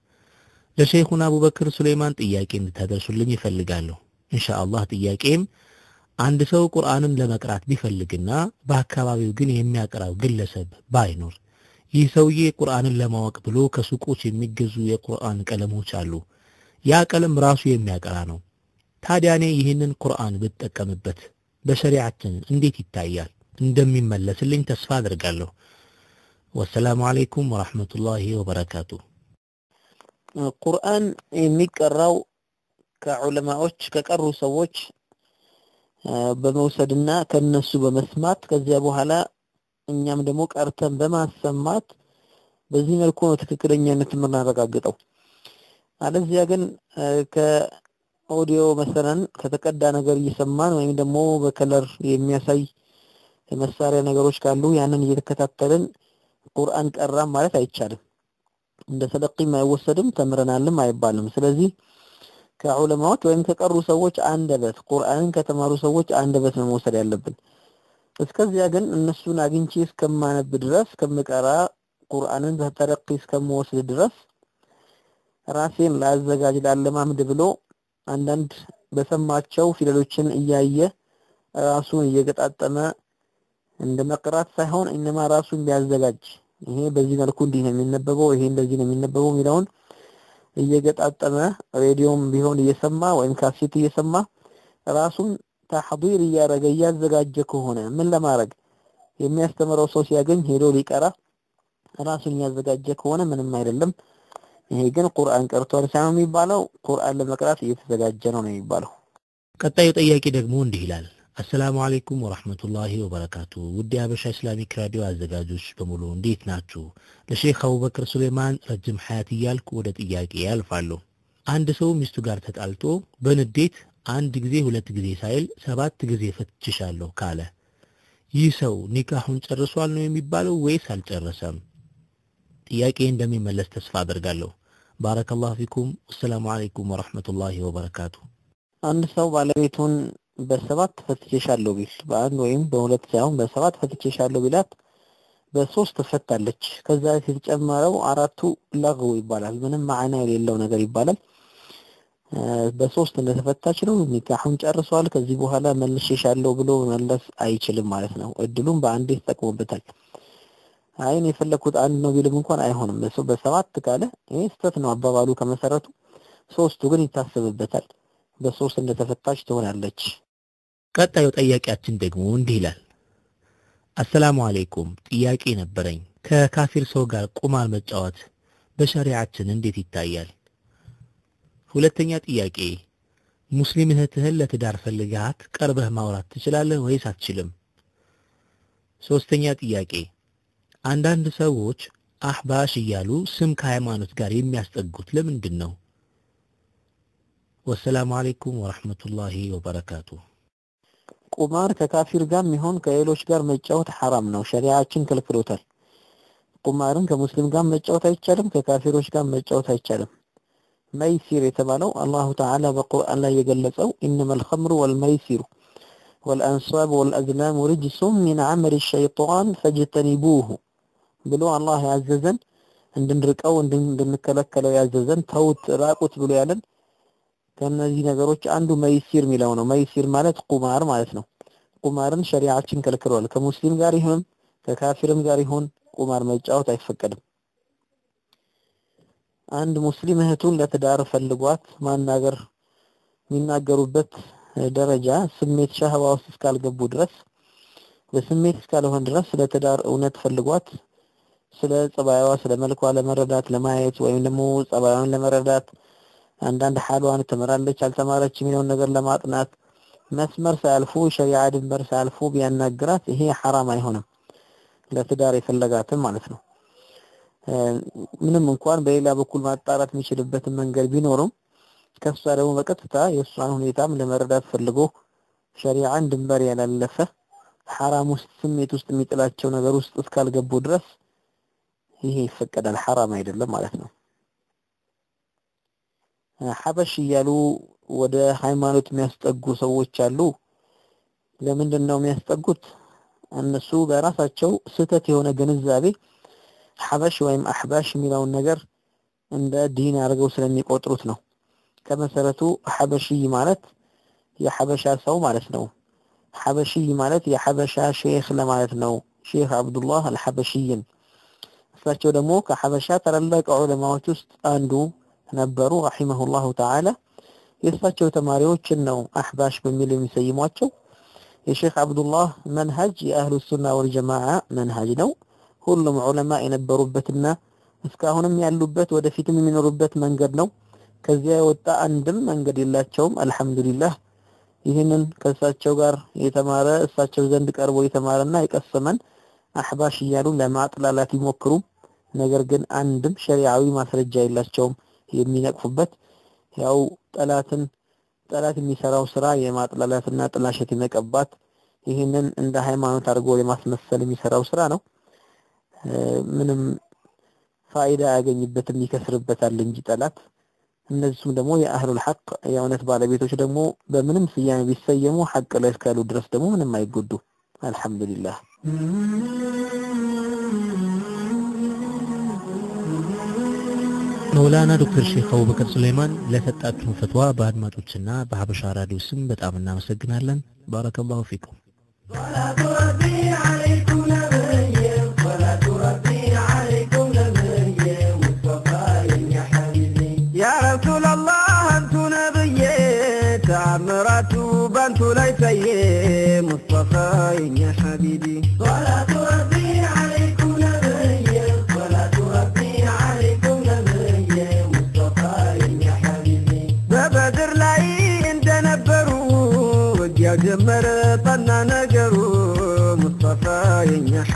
ለሸይኹና አቡበክር ሱሌማን ጥያቄ እንድታደርሱልኝ ይፈልጋለሁ። ኢንሻአላህ ጥያቄም አንድ ሰው ቁርአንን ለመቅራት ቢፈልግና በአካባቢው ግን የሚያቀራው ግለሰብ ባይኖር ይህ ሰውዬ ቁርአንን ለማወቅ ብሎ ከሱቆች የሚገዙ የቁርአን ቀለሞች አሉ። ያ ቀለም ራሱ የሚያቀራ ነው። ታዲያ እኔ ይህንን ቁርአን ብጠቀምበት በሸሪዓችን እንዴት ይታያል? እንደሚመለስልኝ ተስፋ አድርጋለሁ። ወሰላሙ አለይኩም ወራህመቱላሂ ወበረካቱ። ቁርአን የሚቀራው ከዑለማዎች ከቀሩ ሰዎች በመውሰድና ከነሱ በመስማት ከዚያ በኋላ እኛም ደግሞ ቀርተን በማሰማት በዚህ መልኩ ነው ትክክለኛነት የምናረጋግጠው። አለዚያ ግን ከኦዲዮ መሰለን ከተቀዳ ነገር እየሰማን ወይም ደግሞ በከለር የሚያሳይ መሳሪያ ነገሮች ካሉ ያንን እየተከታተልን ቁርአን ቀራም ማለት አይቻልም። እንደ ተለቂም አይወሰድም፣ ተምረናልም አይባልም። ስለዚህ ከዑለማዎች ወይም ከቀሩ ሰዎች አንደበት ቁርአንን ከተማሩ ሰዎች አንደበት ነው መውሰድ ያለብን። እስከዚያ ግን እነሱን አግኝቼ እስከማነብ ድረስ ከምቀራ ቁርአንን በተለቂ እስከምወስድ ድረስ ራሴን ላዘጋጅ ላለማምድ ብሎ አንዳንድ በሰማቸው ፊደሎችን እያየ ራሱን እየገጣጠመ እንደ መቅራት ሳይሆን እነማ ራሱን ቢያዘጋጅ ይሄ በዚህ መልኩ እንዲህ ነው የሚነበበው፣ ይሄ እንደዚህ ነው የሚነበበው የሚለውን እየገጣጠመ ሬዲዮም ቢሆን እየሰማ ወይም ካሴት እየሰማ ራሱን ተሕዲር እያደረገ እያዘጋጀ ከሆነ ምን ለማድረግ የሚያስተምረው ሰው ሲያገኝ ሄዶ ሊቀራ ራሱን እያዘጋጀ ከሆነ ምንም አይደለም። ይሄ ግን ቁርአን ቀርቷል ሳይሆን የሚባለው ቁርአን ለመቅራት እየተዘጋጀ ነው ነው የሚባለው። ቀጣዩ ጥያቄ ደግሞ እንዲህ ይላል። السلام عليكم ورحمة الله وبركاته። ውድ የሀበሻ ኢስላሚክ ራዲዮ አዘጋጆች በሙሉ እንዴት ናችሁ? ለሼክ አቡበክር ሱሌማን ረጅም ሐያት እያልኩ ወደ ጥያቄ ያልፋለሁ። አንድ ሰው ሚስቱ ጋር ተጣልቶ በንዴት አንድ ጊዜ ሁለት ጊዜ ሳይል ሰባት ጊዜ ፈትችሻለሁ ካለ ይህ ሰው ኒካሁን ጨርሷል ነው የሚባለው ወይስ አልጨረሰም? ጥያቄ እንደሚመለስ ተስፋ አደርጋለሁ። ባረከላሁ ፊኩም። ወሰላሙ አለይኩም ወራህመቱላሂ ወበረካቱ። አንድ ሰው ባለቤቱን በሰባት ፈትቼሻለሁ ቢል በአንድ ወይም በሁለት ሳይሆን በሰባት ፈትቼሻለሁ ቢላት በሶስት ትፈታለች። ከዛ የተጨመረው አራቱ ለግው ይባላል። ምንም ማዕና የሌለው ነገር ይባላል። በሶስት እንደተፈታች ነው። ኒካሁን ጨርሷል። ከዚህ በኋላ መልሼሻለሁ ብሎ መለስ አይችልም ማለት ነው። እድሉም በአንዴ ተጠቅሞበታል። አይን የፈለኩት አንድ ነው ቢልም እንኳን አይሆንም። በሰባት ካለ ይሄ ስህተት ነው አባባሉ ከመሰረቱ። ሶስቱ ግን ይታሰብበታል። በሶስት እንደተፈታች ትሆናለች። ቀጣዩ ጠያቂያችን ደግሞ እንዲህ ይላል። አሰላሙ አለይኩም ጥያቄ ነበረኝ። ከካፊር ሰው ጋር ቁማር መጫወት በሸሪዓችን እንዴት ይታያል? ሁለተኛ ጥያቄ ሙስሊም እህትህን ለትዳር ፈልገሃት ቀርበህ ማውራት ትችላለህ ወይስ አትችልም? ሶስተኛ ጥያቄ አንዳንድ ሰዎች አህባሽ እያሉ ስም ከሃይማኖት ጋር የሚያስጠጉት ለምንድን ነው? ወሰላሙ አለይኩም ወራህመቱላሂ ወበረካቱ። ቁማር ከካፊር ጋር የሚሆን ከሌሎች ጋር መጫወት ሐራም ነው። ሸሪዓችን ከልክሎታል። ቁማርን ከሙስሊም ጋር መጫወት አይቻልም፣ ከካፊሮች ጋር መጫወት አይቻልም። መይሲር የተባለው አላሁ ተዓላ በቁርአን ላይ የገለጸው ኢነመል ኸምሩ ወልመይሲሩ ወልአንሳብ ወልአዝላሙ ርጅሱም ሚን ዐመል ሸይጣን ፈጅተኒቡሁ ብሎ አላህ ያዘዘን እንድንርቀው እንድንከለከለው ያዘዘን ተውት ራቁት ብሎ ያለን ከነዚህ ነገሮች አንዱ መይሲር የሚለው ነው። መይሲር ማለት ቁማር ማለት ነው። ቁማርን ሸሪዓችን ከልክሏል። ከሙስሊም ጋር ይሁን ከካፊርም ጋር ይሁን ቁማር መጫወት አይፈቀድም። አንድ ሙስሊም እህቱን ለትዳር ፈልጓት ማናገር የሚናገሩበት ደረጃ ስሜት ሻህዋ ውስጥ እስካልገቡ ድረስ በስሜት እስካልሆን ድረስ ስለ ትዳር እውነት ፈልጓት ስለ ጸባይዋ ስለ መልኳ ለመረዳት ለማየት ወይም ደግሞ ጸባይዋን ለመረዳት አንዳንድ ሐሏን ትመራለች አልተማረች የሚለውን ነገር ለማጥናት መስመር ሳያልፉ ሸሪዓ ድንበር ሳያልፉ ቢያናግራት ይሄ ሐራም አይሆንም። ለትዳር የፈለጋትም ማለት ነው። ምንም እንኳን በሌላ በኩል ማጣራት የሚችልበትን መንገድ ቢኖርም ከሷ ደግሞ በቀጥታ የእሷን ሁኔታም ለመረዳት ፈልጎ ሸሪዓን ድንበር ያላለፈ ሐራም ውስጥ ስሜት ውስጥ የሚጥላቸው ነገር ውስጥ እስካልገቡ ድረስ ይሄ ይፈቀዳል፣ ሐራም አይደለም ማለት ነው። ሐበሽ እያሉ ወደ ሃይማኖት የሚያስጠጉ ሰዎች አሉ። ለምንድን ነው የሚያስጠጉት? እነሱ በራሳቸው ስህተት የሆነ ግንዛቤ ሐበሽ ወይም አሕባሽ የሚለውን ነገር እንደ ዲን አድርገው ስለሚቆጥሩት ነው። ከመሰረቱ ሐበሽይ ማለት የሐበሻ ሰው ማለት ነው። ሐበሽይ ማለት የሐበሻ ሼክ ለማለት ነው። ሼክ አብዱላህ አልሐበሽይን እሳቸው ደግሞ ከሐበሻ ታላላቅ ዑለማዎች ውስጥ አንዱ ነበሩ ረሂመሁላሁ ተዓላ። የእሳቸው ተማሪዎችን ነው አሕባሽ በሚል የሚሰይሟቸው። የሼክ አብዱላህ መንሃጅ የአህሉ ሱና ወልጀማዓ መንሃጅ ነው። ሁሉም ዑለማ የነበሩበትና እስካሁንም ያሉበት ወደፊትም የሚኖሩበት መንገድ ነው። ከዚያ የወጣ አንድም መንገድ የላቸውም። አልሐምዱሊላህ ይህንን ከእሳቸው ጋር የተማረ እሳቸው ዘንድ ቀርቦ የተማረና የቀሰመን አሕባሽ እያሉ ለማጥላላት ይሞክሩ። ነገር ግን አንድም ሸሪዓዊ ማስረጃ የላቸውም የሚነቅፉበት። ያው ጠላትን ጠላት የሚሰራው ስራ የማጥላላትና ጥላሸት የመቀባት ይህንን እንደ ሃይማኖት አድርጎ የማስመሰል የሚሰራው ስራ ነው። ምንም ፋይዳ ያገኝበትም ይከስርበታል እንጂ ጠላት። እነሱም ደግሞ የአህሉል ሐቅ የእውነት ባለቤቶች ደግሞ በምንም ስያሜ ቢሰየሙ ሐቅ ላይ እስካሉ ድረስ ደግሞ ምንም አይጎዱ። አልሐምዱሊላህ። መውላና ዶክተር ሼክ አቡበከር ሱለይማን ለሰጣችሁን ፈትዋ በአድማጮችና በሀበሻ ራዲዮ ስም በጣም እናመሰግናለን። ባረከላሁ ፊኩም።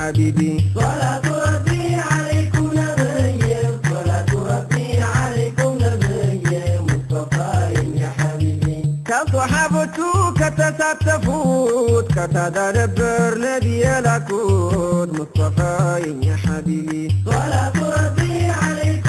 عبيدي صلاة ربي عليكم نبي صلاة ربي عليكم نبي مصطفى يا حبيبي. كصحابته كتستفوت كتدرب برنبي لكود مصطفى يا حبيبي. صلاة ربي عليكم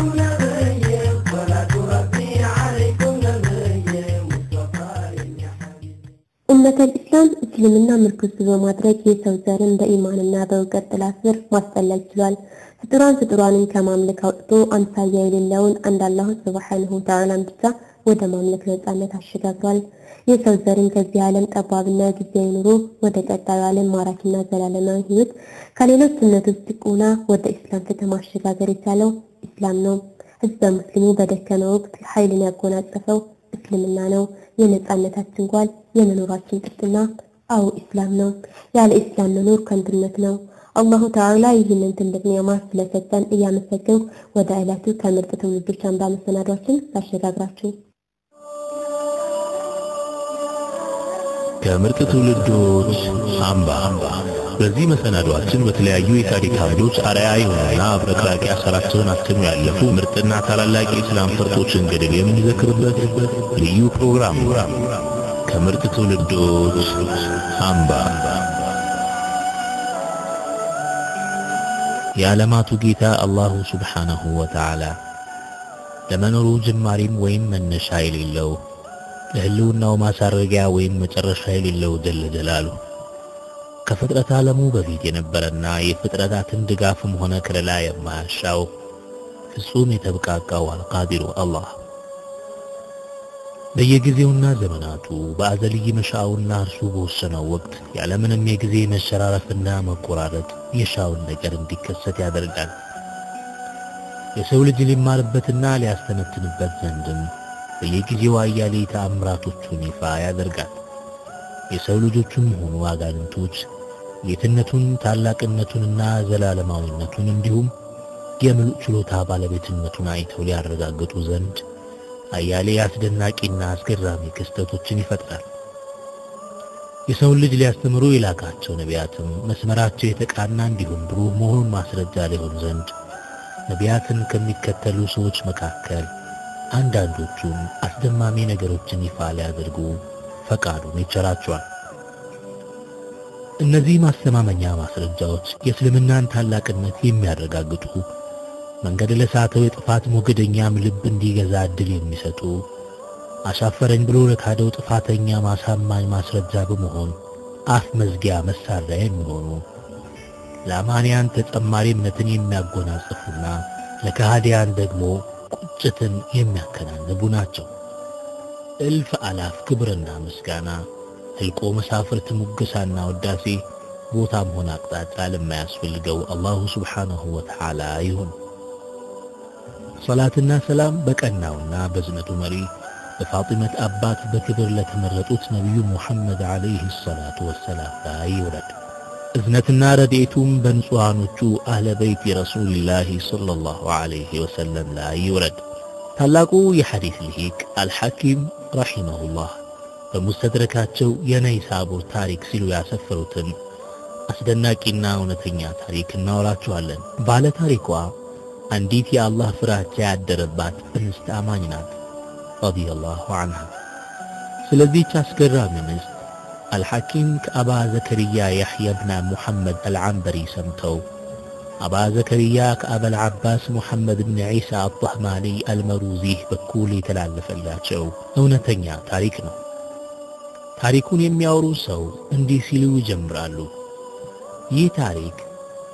ኡመተል ኢስላም እስልምና ምርኩዝ በማድረግ የሰው ዘርን በኢማንና በእውቀት ጥላ ስር ማስጠለል ችሏል። ፍጡራን ፍጡራንን ከማምለክ አውጥቶ አምሳያ የሌለውን አንድ አላሁ ሱብሓነሁ ወተዓላን ብቻ ወደ ማምለክ ነጻነት አሸጋግሯል። የሰው ዘርን ከዚህ ዓለም ጠባብና ጊዜያዊ ኑሮ ወደ ቀጣዩ ዓለም ማራኪና ዘላለማዊ ሕይወት ከሌሎች እምነቶች ጭቆና ወደ ኢስላም ፍትህ ማሸጋገር የቻለው ኢስላም ነው። ህዝበ ሙስሊሙ በደከመ ወቅት ኃይልን ያጎናጸፈው እስልምና ነው። የነጻነታችን ጓል የመኖራችን ጥፍጥና አው ኢስላም ነው። ያለ ኢስላም መኖር ከንቱነት ነው። አላሁ ተዓላ ይህንን ትልቅ ኒዕማ ስለሰጠን እያመሰገንኩ ወደ ዕለቱ ከምርጥ ትውልዶች አምባ መሰናዷችን ላሸጋግራችሁ። ከምርጥ ትውልዶች አምባ። በዚህ መሰናዷችን በተለያዩ የታሪክ አምዶች አርአያ የሆኑና አብረቅራቂ አሰራቸውን አክተው ያለፉ ምርጥና ታላላቅ የኢስላም ፈርጦችን ገድል የምንዘክርበት ልዩ ፕሮግራም ከምርጥ ትውልዶች አምባ። የዓለማቱ ጌታ አላሁ ሱብሓነሁ ወተዓላ ለመኖሩ ጅማሬም ወይም መነሻ የሌለው ለህልውናው ማሳረጊያ ወይም መጨረሻ የሌለው ጀለ ጀላሉ ከፍጥረት ዓለሙ በፊት የነበረና የፍጥረታትን ድጋፍም ሆነ ከለላ የማያሻው ፍጹም የተብቃቃው አልቃዲሩ አላህ በየጊዜውና ዘመናቱ በአዘልይ መሻውና እርሱ በወሰነው ወቅት ያለምንም የጊዜ መሸራረፍና መቆራረጥ የሻውን ነገር እንዲከሰት ያደርጋል። የሰው ልጅ ሊማርበትና ሊያስተነትንበት ዘንድም በየጊዜው አያሌ ተአምራቶቹን ይፋ ያደርጋል። የሰው ልጆቹም ሆኑ አጋንንቶች ጌትነቱን ታላቅነቱንና ዘላለማዊነቱን እንዲሁም የምሉእ ችሎታ ባለቤትነቱን አይተው ሊያረጋግጡ ዘንድ አያሌ አስደናቂና አስገራሚ ክስተቶችን ይፈጥራል። የሰውን ልጅ ሊያስተምሩ የላካቸው ነቢያትም መስመራቸው የተቃና እንዲሁም ብሩህ መሆኑን ማስረጃ ሊሆን ዘንድ ነቢያትን ከሚከተሉ ሰዎች መካከል አንዳንዶቹን አስደማሚ ነገሮችን ይፋ ሊያደርጉ ፈቃዱን ይቸራቸዋል። እነዚህ ማስተማመኛ ማስረጃዎች የእስልምናን ታላቅነት የሚያረጋግጡ መንገድ ለሳተው የጥፋት ሞገደኛም ልብ እንዲገዛ እድል የሚሰጡ አሻፈረኝ ብሎ ለካደው ጥፋተኛ ማሳማኝ ማስረጃ በመሆን አፍ መዝጊያ መሳሪያ የሚሆኑ ለአማንያን ተጨማሪ እምነትን የሚያጎናጽፉና ለከሃዲያን ደግሞ ቁጭትን የሚያከናንቡ ናቸው። እልፍ አላፍ ክብርና ምስጋና ህልቆ መሳፍርት ሙገሳና ወዳሴ ቦታም ሆነ አቅጣጫ ለማያስፈልገው አላሁ ስብሓንሁ ወተዓላ ይሁን። ሰላትና ሰላም በቀናውና በዝነቱ መሪ በፋጢመት አባት በክብር ለተመረጡት ነቢዩ ሙሐመድ ዓለይህ ሰላቱ ወሰላም ላይ ይውረድ። እዝነትና ረድኤቱም በንጹሐኖቹ አህለ በይት ረሱልላህ ሰለላሁ ዐለይሂ ወሰለም ላይ ይውረድ። ታላቁ የሐዲስ ልሂቅ አልሐኪም ረሒመሁላህ በሙስተድረካቸው የነይሳቡር ታሪክ ሲሉ ያሰፈሩትን አስደናቂና እውነተኛ ታሪክ እናወራችኋለን። ባለ ታሪኳ አንዲት የአላህ ፍራቻ ያደረባት እንስት አማኝ ናት ረዲየላሁ ዐንሃ። ስለዚህች አስገራሚ እንስት አልሐኪም ከአባ ዘከርያ ያሕያ ብና ሙሐመድ አልዓንበሪ ሰምተው አባ ዘከርያ ከአበል ዓባስ ሙሐመድ ብን ዒሳ አጣህማኒ አልመሩዚህ በኩል የተላለፈላቸው እውነተኛ ታሪክ ነው። ታሪኩን የሚያወሩ ሰው እንዲህ ሲሉ ይጀምራሉ። ይህ ታሪክ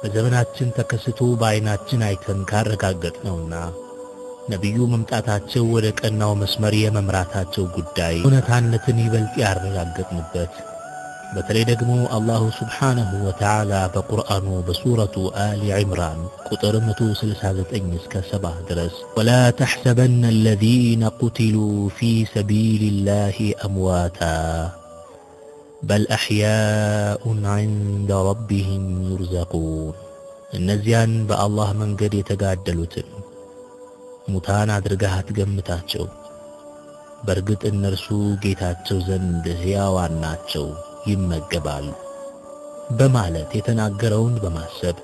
በዘመናችን ተከስቶ በዐይናችን አይተን ካረጋገጥነውና ነቢዩ መምጣታቸው ወደ ቀናው መስመር የመምራታቸው ጉዳይ እውነታነትን ይበልጥ ያረጋገጥንበት በተለይ ደግሞ አላሁ ስብሓነሁ ወተዓላ በቁርአኑ በሱረቱ አሊ ዒምራን ቁጥር 169 እስከ 70 ድረስ ወላ ተሕሰበነ አለዚነ ቁትሉ ፊ ሰቢልላሂ አምዋታ በል አሕያኡን ዐንደ ረቢህም ዩርዘቁን እነዚያን በአላህ መንገድ የተጋደሉትን ሙታን አድርገህ አትገምታቸው። በእርግጥ እነርሱ ጌታቸው ዘንድ ሕያዋን ናቸው፣ ይመገባሉ በማለት የተናገረውን በማሰብ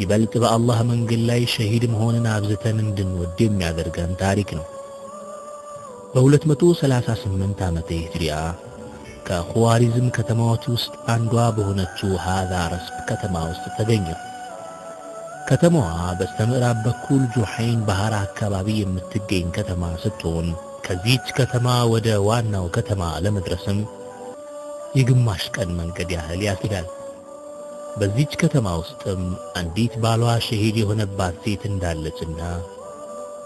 ይበልጥ በአላህ መንገድ ላይ ሸሂድ መሆንን አብዝተን እንድንወድ የሚያደርገን ታሪክ ነው። በ238 ዓመተ ሂጅሪያ ከኹዋሪዝም ከተማዎች ውስጥ አንዷ በሆነችው ሃዛ ረስብ ከተማ ውስጥ ተገኘ። ከተማዋ በስተምዕራብ በኩል ጁሐይን ባህር አካባቢ የምትገኝ ከተማ ስትሆን ከዚህች ከተማ ወደ ዋናው ከተማ ለመድረስም የግማሽ ቀን መንገድ ያህል ያስኬዳል። በዚህች ከተማ ውስጥም አንዲት ባሏ ሸሂድ የሆነባት ሴት እንዳለችና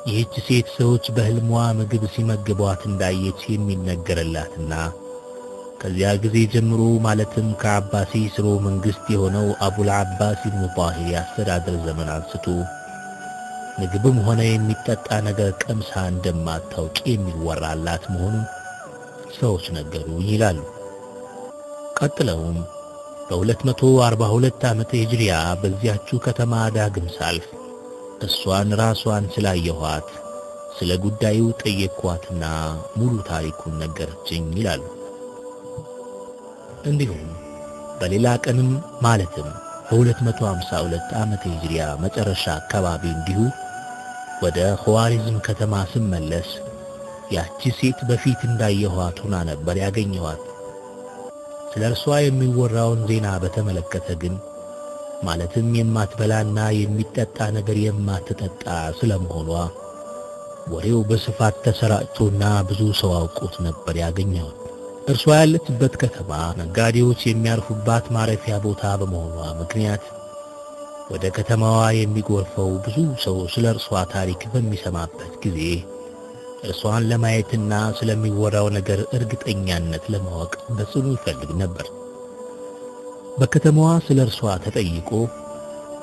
ይህች ሴት ሰዎች በሕልሟ ምግብ ሲመግቧት እንዳየች የሚነገርላትና ከዚያ ጊዜ ጀምሮ ማለትም ከአባሲ ስርወ መንግሥት የሆነው አቡል አባስ ኢብኑ ጣሂር የአስተዳደር ዘመን አንስቶ ምግብም ሆነ የሚጠጣ ነገር ቀምሳ እንደማታውቅ የሚወራላት መሆኑን ሰዎች ነገሩኝ ይላሉ። ቀጥለውም በ242 ዓመተ ሂጅሪያ በዚያችው ከተማ ዳግም ሳልፍ እሷን ራሷን ስላየኋት ስለ ጉዳዩ ጠየቅኳትና ሙሉ ታሪኩን ነገረችኝ ይላሉ። እንዲሁም በሌላ ቀንም ማለትም በ252 ዓመተ ሂጅሪያ መጨረሻ አካባቢ እንዲሁ ወደ ኹዋሪዝም ከተማ ስመለስ ያቺ ሴት በፊት እንዳየኋት ሆና ነበር ያገኘኋት። ስለ እርሷ የሚወራውን ዜና በተመለከተ ግን ማለትም የማትበላና የሚጠጣ ነገር የማትጠጣ ስለመሆኗ ወሬው በስፋት ተሰራጭቶና ብዙ ሰው አውቆት ነበር ያገኘው። እርሷ ያለችበት ከተማ ነጋዴዎች የሚያርፉባት ማረፊያ ቦታ በመሆኗ ምክንያት ወደ ከተማዋ የሚጎርፈው ብዙ ሰው ስለ እርሷ ታሪክ በሚሰማበት ጊዜ እርሷን ለማየትና ስለሚወራው ነገር እርግጠኛነት ለማወቅ በጽኑ ይፈልግ ነበር። በከተማዋ ስለ እርሷ ተጠይቆ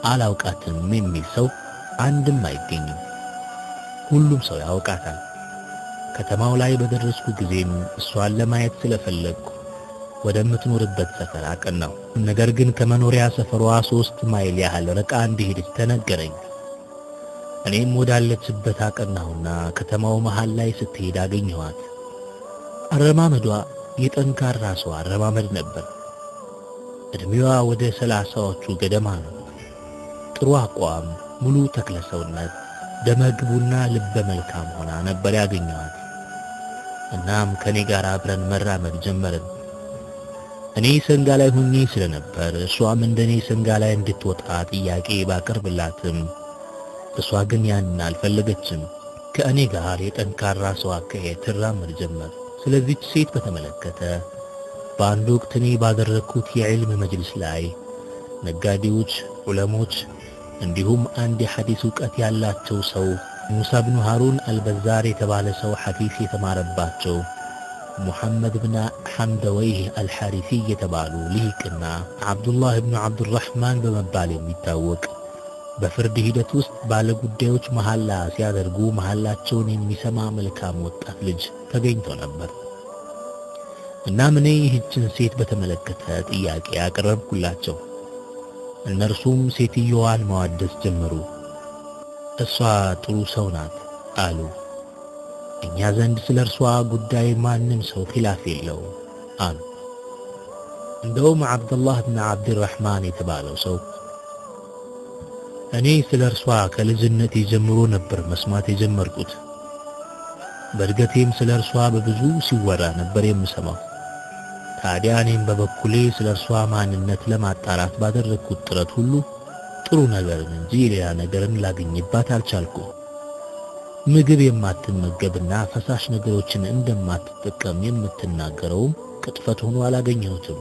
አላውቃትም የሚል ሰው አንድም አይገኝም። ሁሉም ሰው ያውቃታል። ከተማው ላይ በደረስኩ ጊዜም እሷን ለማየት ስለፈለግኩ ወደምትኖርበት ሰፈር አቀናሁ። ነገር ግን ከመኖሪያ ሰፈሯ ሶስት ማይል ያህል ርቃ እንደሄደች ተነገረኝ። እኔም ወዳለችበት አቀናሁና ከተማው መሃል ላይ ስትሄድ አገኘኋት። አረማመዷ የጠንካራ ሰው አረማመድ ነበር። እድሜዋ ወደ ሰላሳዎቹ ገደማ ነው። ጥሩ አቋም፣ ሙሉ ተክለ ሰውነት፣ ደመግቡና ልበ መልካም ሆና ነበር ያገኘኋት። እናም ከኔ ጋር አብረን መራመድ ጀመርን። እኔ ሰንጋ ላይ ሆኜ ስለነበር እሷም እንደኔ ሰንጋ ላይ እንድትወጣ ጥያቄ ባቀርብላትም እሷ ግን ያንን አልፈለገችም። ከእኔ ጋር የጠንካራ ሰው አካሄድ ትራመድ ጀመር። ስለዚች ሴት በተመለከተ በአንድ ወቅት እኔ ባደረግኩት የዕልም መጅልስ ላይ ነጋዴዎች፣ ዑለሞች እንዲሁም አንድ የሐዲስ ዕውቀት ያላቸው ሰው ሙሳ ብኑ ሃሩን አልበዛር የተባለ ሰው ሐዲስ የተማረባቸው ሙሐመድ ብን ሐምደወይህ አልሐሪሲ የተባሉ ልሂቅና ዓብዱላህ ብኑ ዓብዱራሕማን በመባል የሚታወቅ በፍርድ ሂደት ውስጥ ባለ ጉዳዮች መሐላ ሲያደርጉ መሐላቸውን የሚሰማ መልካም ወጣት ልጅ ተገኝቶ ነበር። እናም እኔ ይህችን ሴት በተመለከተ ጥያቄ ያቀረብኩላቸው፣ እነርሱም ሴትየዋን ማዋደስ ጀመሩ። እሷ ጥሩ ሰው ናት አሉ። እኛ ዘንድ ስለ እርሷ ጉዳይ ማንም ሰው ኺላፍ የለው አሉ። እንደውም ዓብደላህ ብን ዓብድራሕማን የተባለው ሰው እኔ ስለ እርሷ ከልጅነቴ ጀምሮ ነበር መስማት የጀመርኩት። በእድገቴም ስለ እርሷ በብዙ ሲወራ ነበር የምሰማው። ታዲያ እኔም በበኩሌ ስለ እርሷ ማንነት ለማጣራት ባደረግኩት ጥረት ሁሉ ጥሩ ነገርን እንጂ ሌላ ነገርን ላገኝባት አልቻልኩም። ምግብ የማትመገብና ፈሳሽ ነገሮችን እንደማትጠቀም የምትናገረውም ቅጥፈት ሆኖ አላገኘሁትም።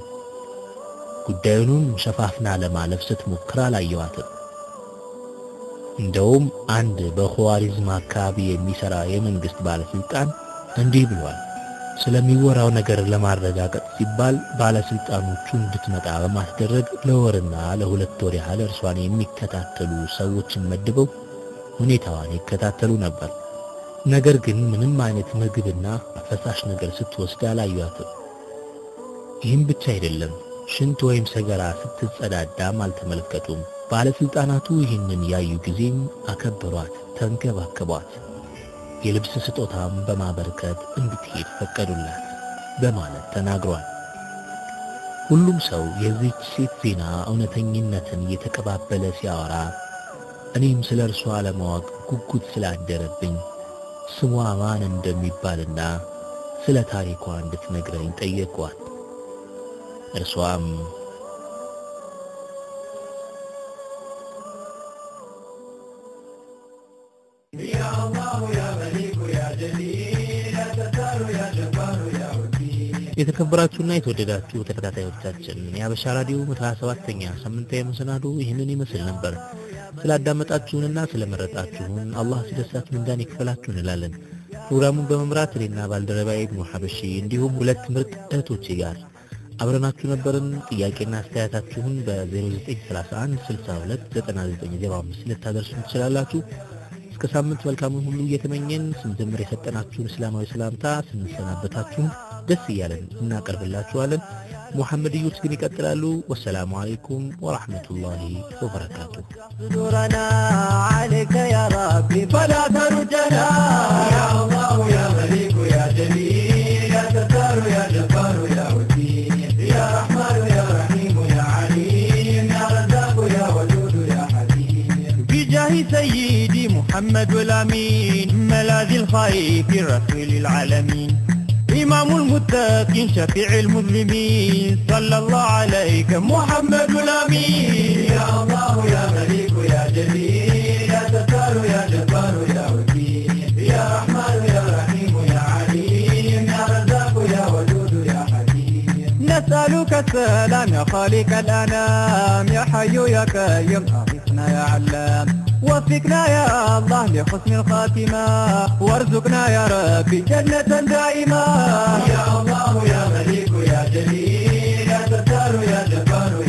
ጉዳዩንም ሸፋፍና ለማለፍ ስትሞክር አላየዋትም። እንደውም አንድ በኹዋሪዝም አካባቢ የሚሰራ የመንግስት ባለስልጣን እንዲህ ብሏል። ስለሚወራው ነገር ለማረጋገጥ ሲባል ባለስልጣኖቹ እንድትመጣ በማስደረግ ለወርና ለሁለት ወር ያህል እርሷን የሚከታተሉ ሰዎችን መድበው ሁኔታዋን ይከታተሉ ነበር። ነገር ግን ምንም አይነት ምግብና ፈሳሽ ነገር ስትወስድ አላዩአትም። ይህም ብቻ አይደለም፣ ሽንት ወይም ሰገራ ስትጸዳዳም አልተመለከቱም። ባለስልጣናቱ ይህንን ያዩ ጊዜም አከበሯት፣ ተንከባከቧት። የልብስ ስጦታም በማበርከት እንድትሄድ ፈቀዱላት በማለት ተናግሯል። ሁሉም ሰው የዚህች ሴት ዜና እውነተኝነትን እየተቀባበለ ሲያወራ እኔም ስለ እርሷ ለማወቅ ጉጉት ስላደረብኝ ስሟ ማን እንደሚባልና ስለ ታሪኳ እንድትነግረኝ ጠየቅኳት። እርሷም የተከበራችሁና የተወደዳችሁ ተከታታዮቻችን የአበሻ ራዲዮ 127ኛ ሳምንታዊ መሰናዶ ይህንን ይመስል ነበር። ስላዳመጣችሁንና ስለመረጣችሁን አላህ ሲደሳችሁ ምንዳን ይክፈላችሁ እንላለን። ፕሮግራሙን በመምራት እኔና ባልደረባዬ ኢብኑ ሐበሺ እንዲሁም ሁለት ምርጥ እህቶቼ ጋር አብረናችሁ ነበርን። ጥያቄና አስተያየታችሁን በ0931 62 9905 ልታደርሱ ትችላላችሁ። እስከ ሳምንት መልካሙን ሁሉ እየተመኘን ስንጀምር የሰጠናችሁን እስላማዊ ሰላምታ ስንሰናበታችሁን ደስ እያለን እናቀርብላችኋለን። ሙሐመድ እዩት ግን ይቀጥላሉ። ወሰላሙ አለይኩም ወራህመቱላሂ ወበረካቱ። نورنا عليك يا ربي فلا تردنا يا الله يا مليك يا جليل يا ستار يا جبار يا وكيل يا رحمن يا رحيم يا عليم يا رزاق يا ودود يا حكيم بجاه سيدي محمد الامين ملاذ الخير رسول العالمين إمام المتقين شفيع المذنبين. صلى الله عليك محمد الأمين. يا الله يا مليك يا جليل. يا ستار يا جبار يا وكيل. يا رحمن يا رحيم يا عليم. يا رزاق يا ودود يا حكيم. نسألك السلام يا خالق الأنام. يا حي يا كريم أغثنا يا علام. وفقنا يا الله لحسن الخاتمة. وارزقنا يا ربي جنة دائمة. يا الله يا مليك يا جليل يا ستار يا جبار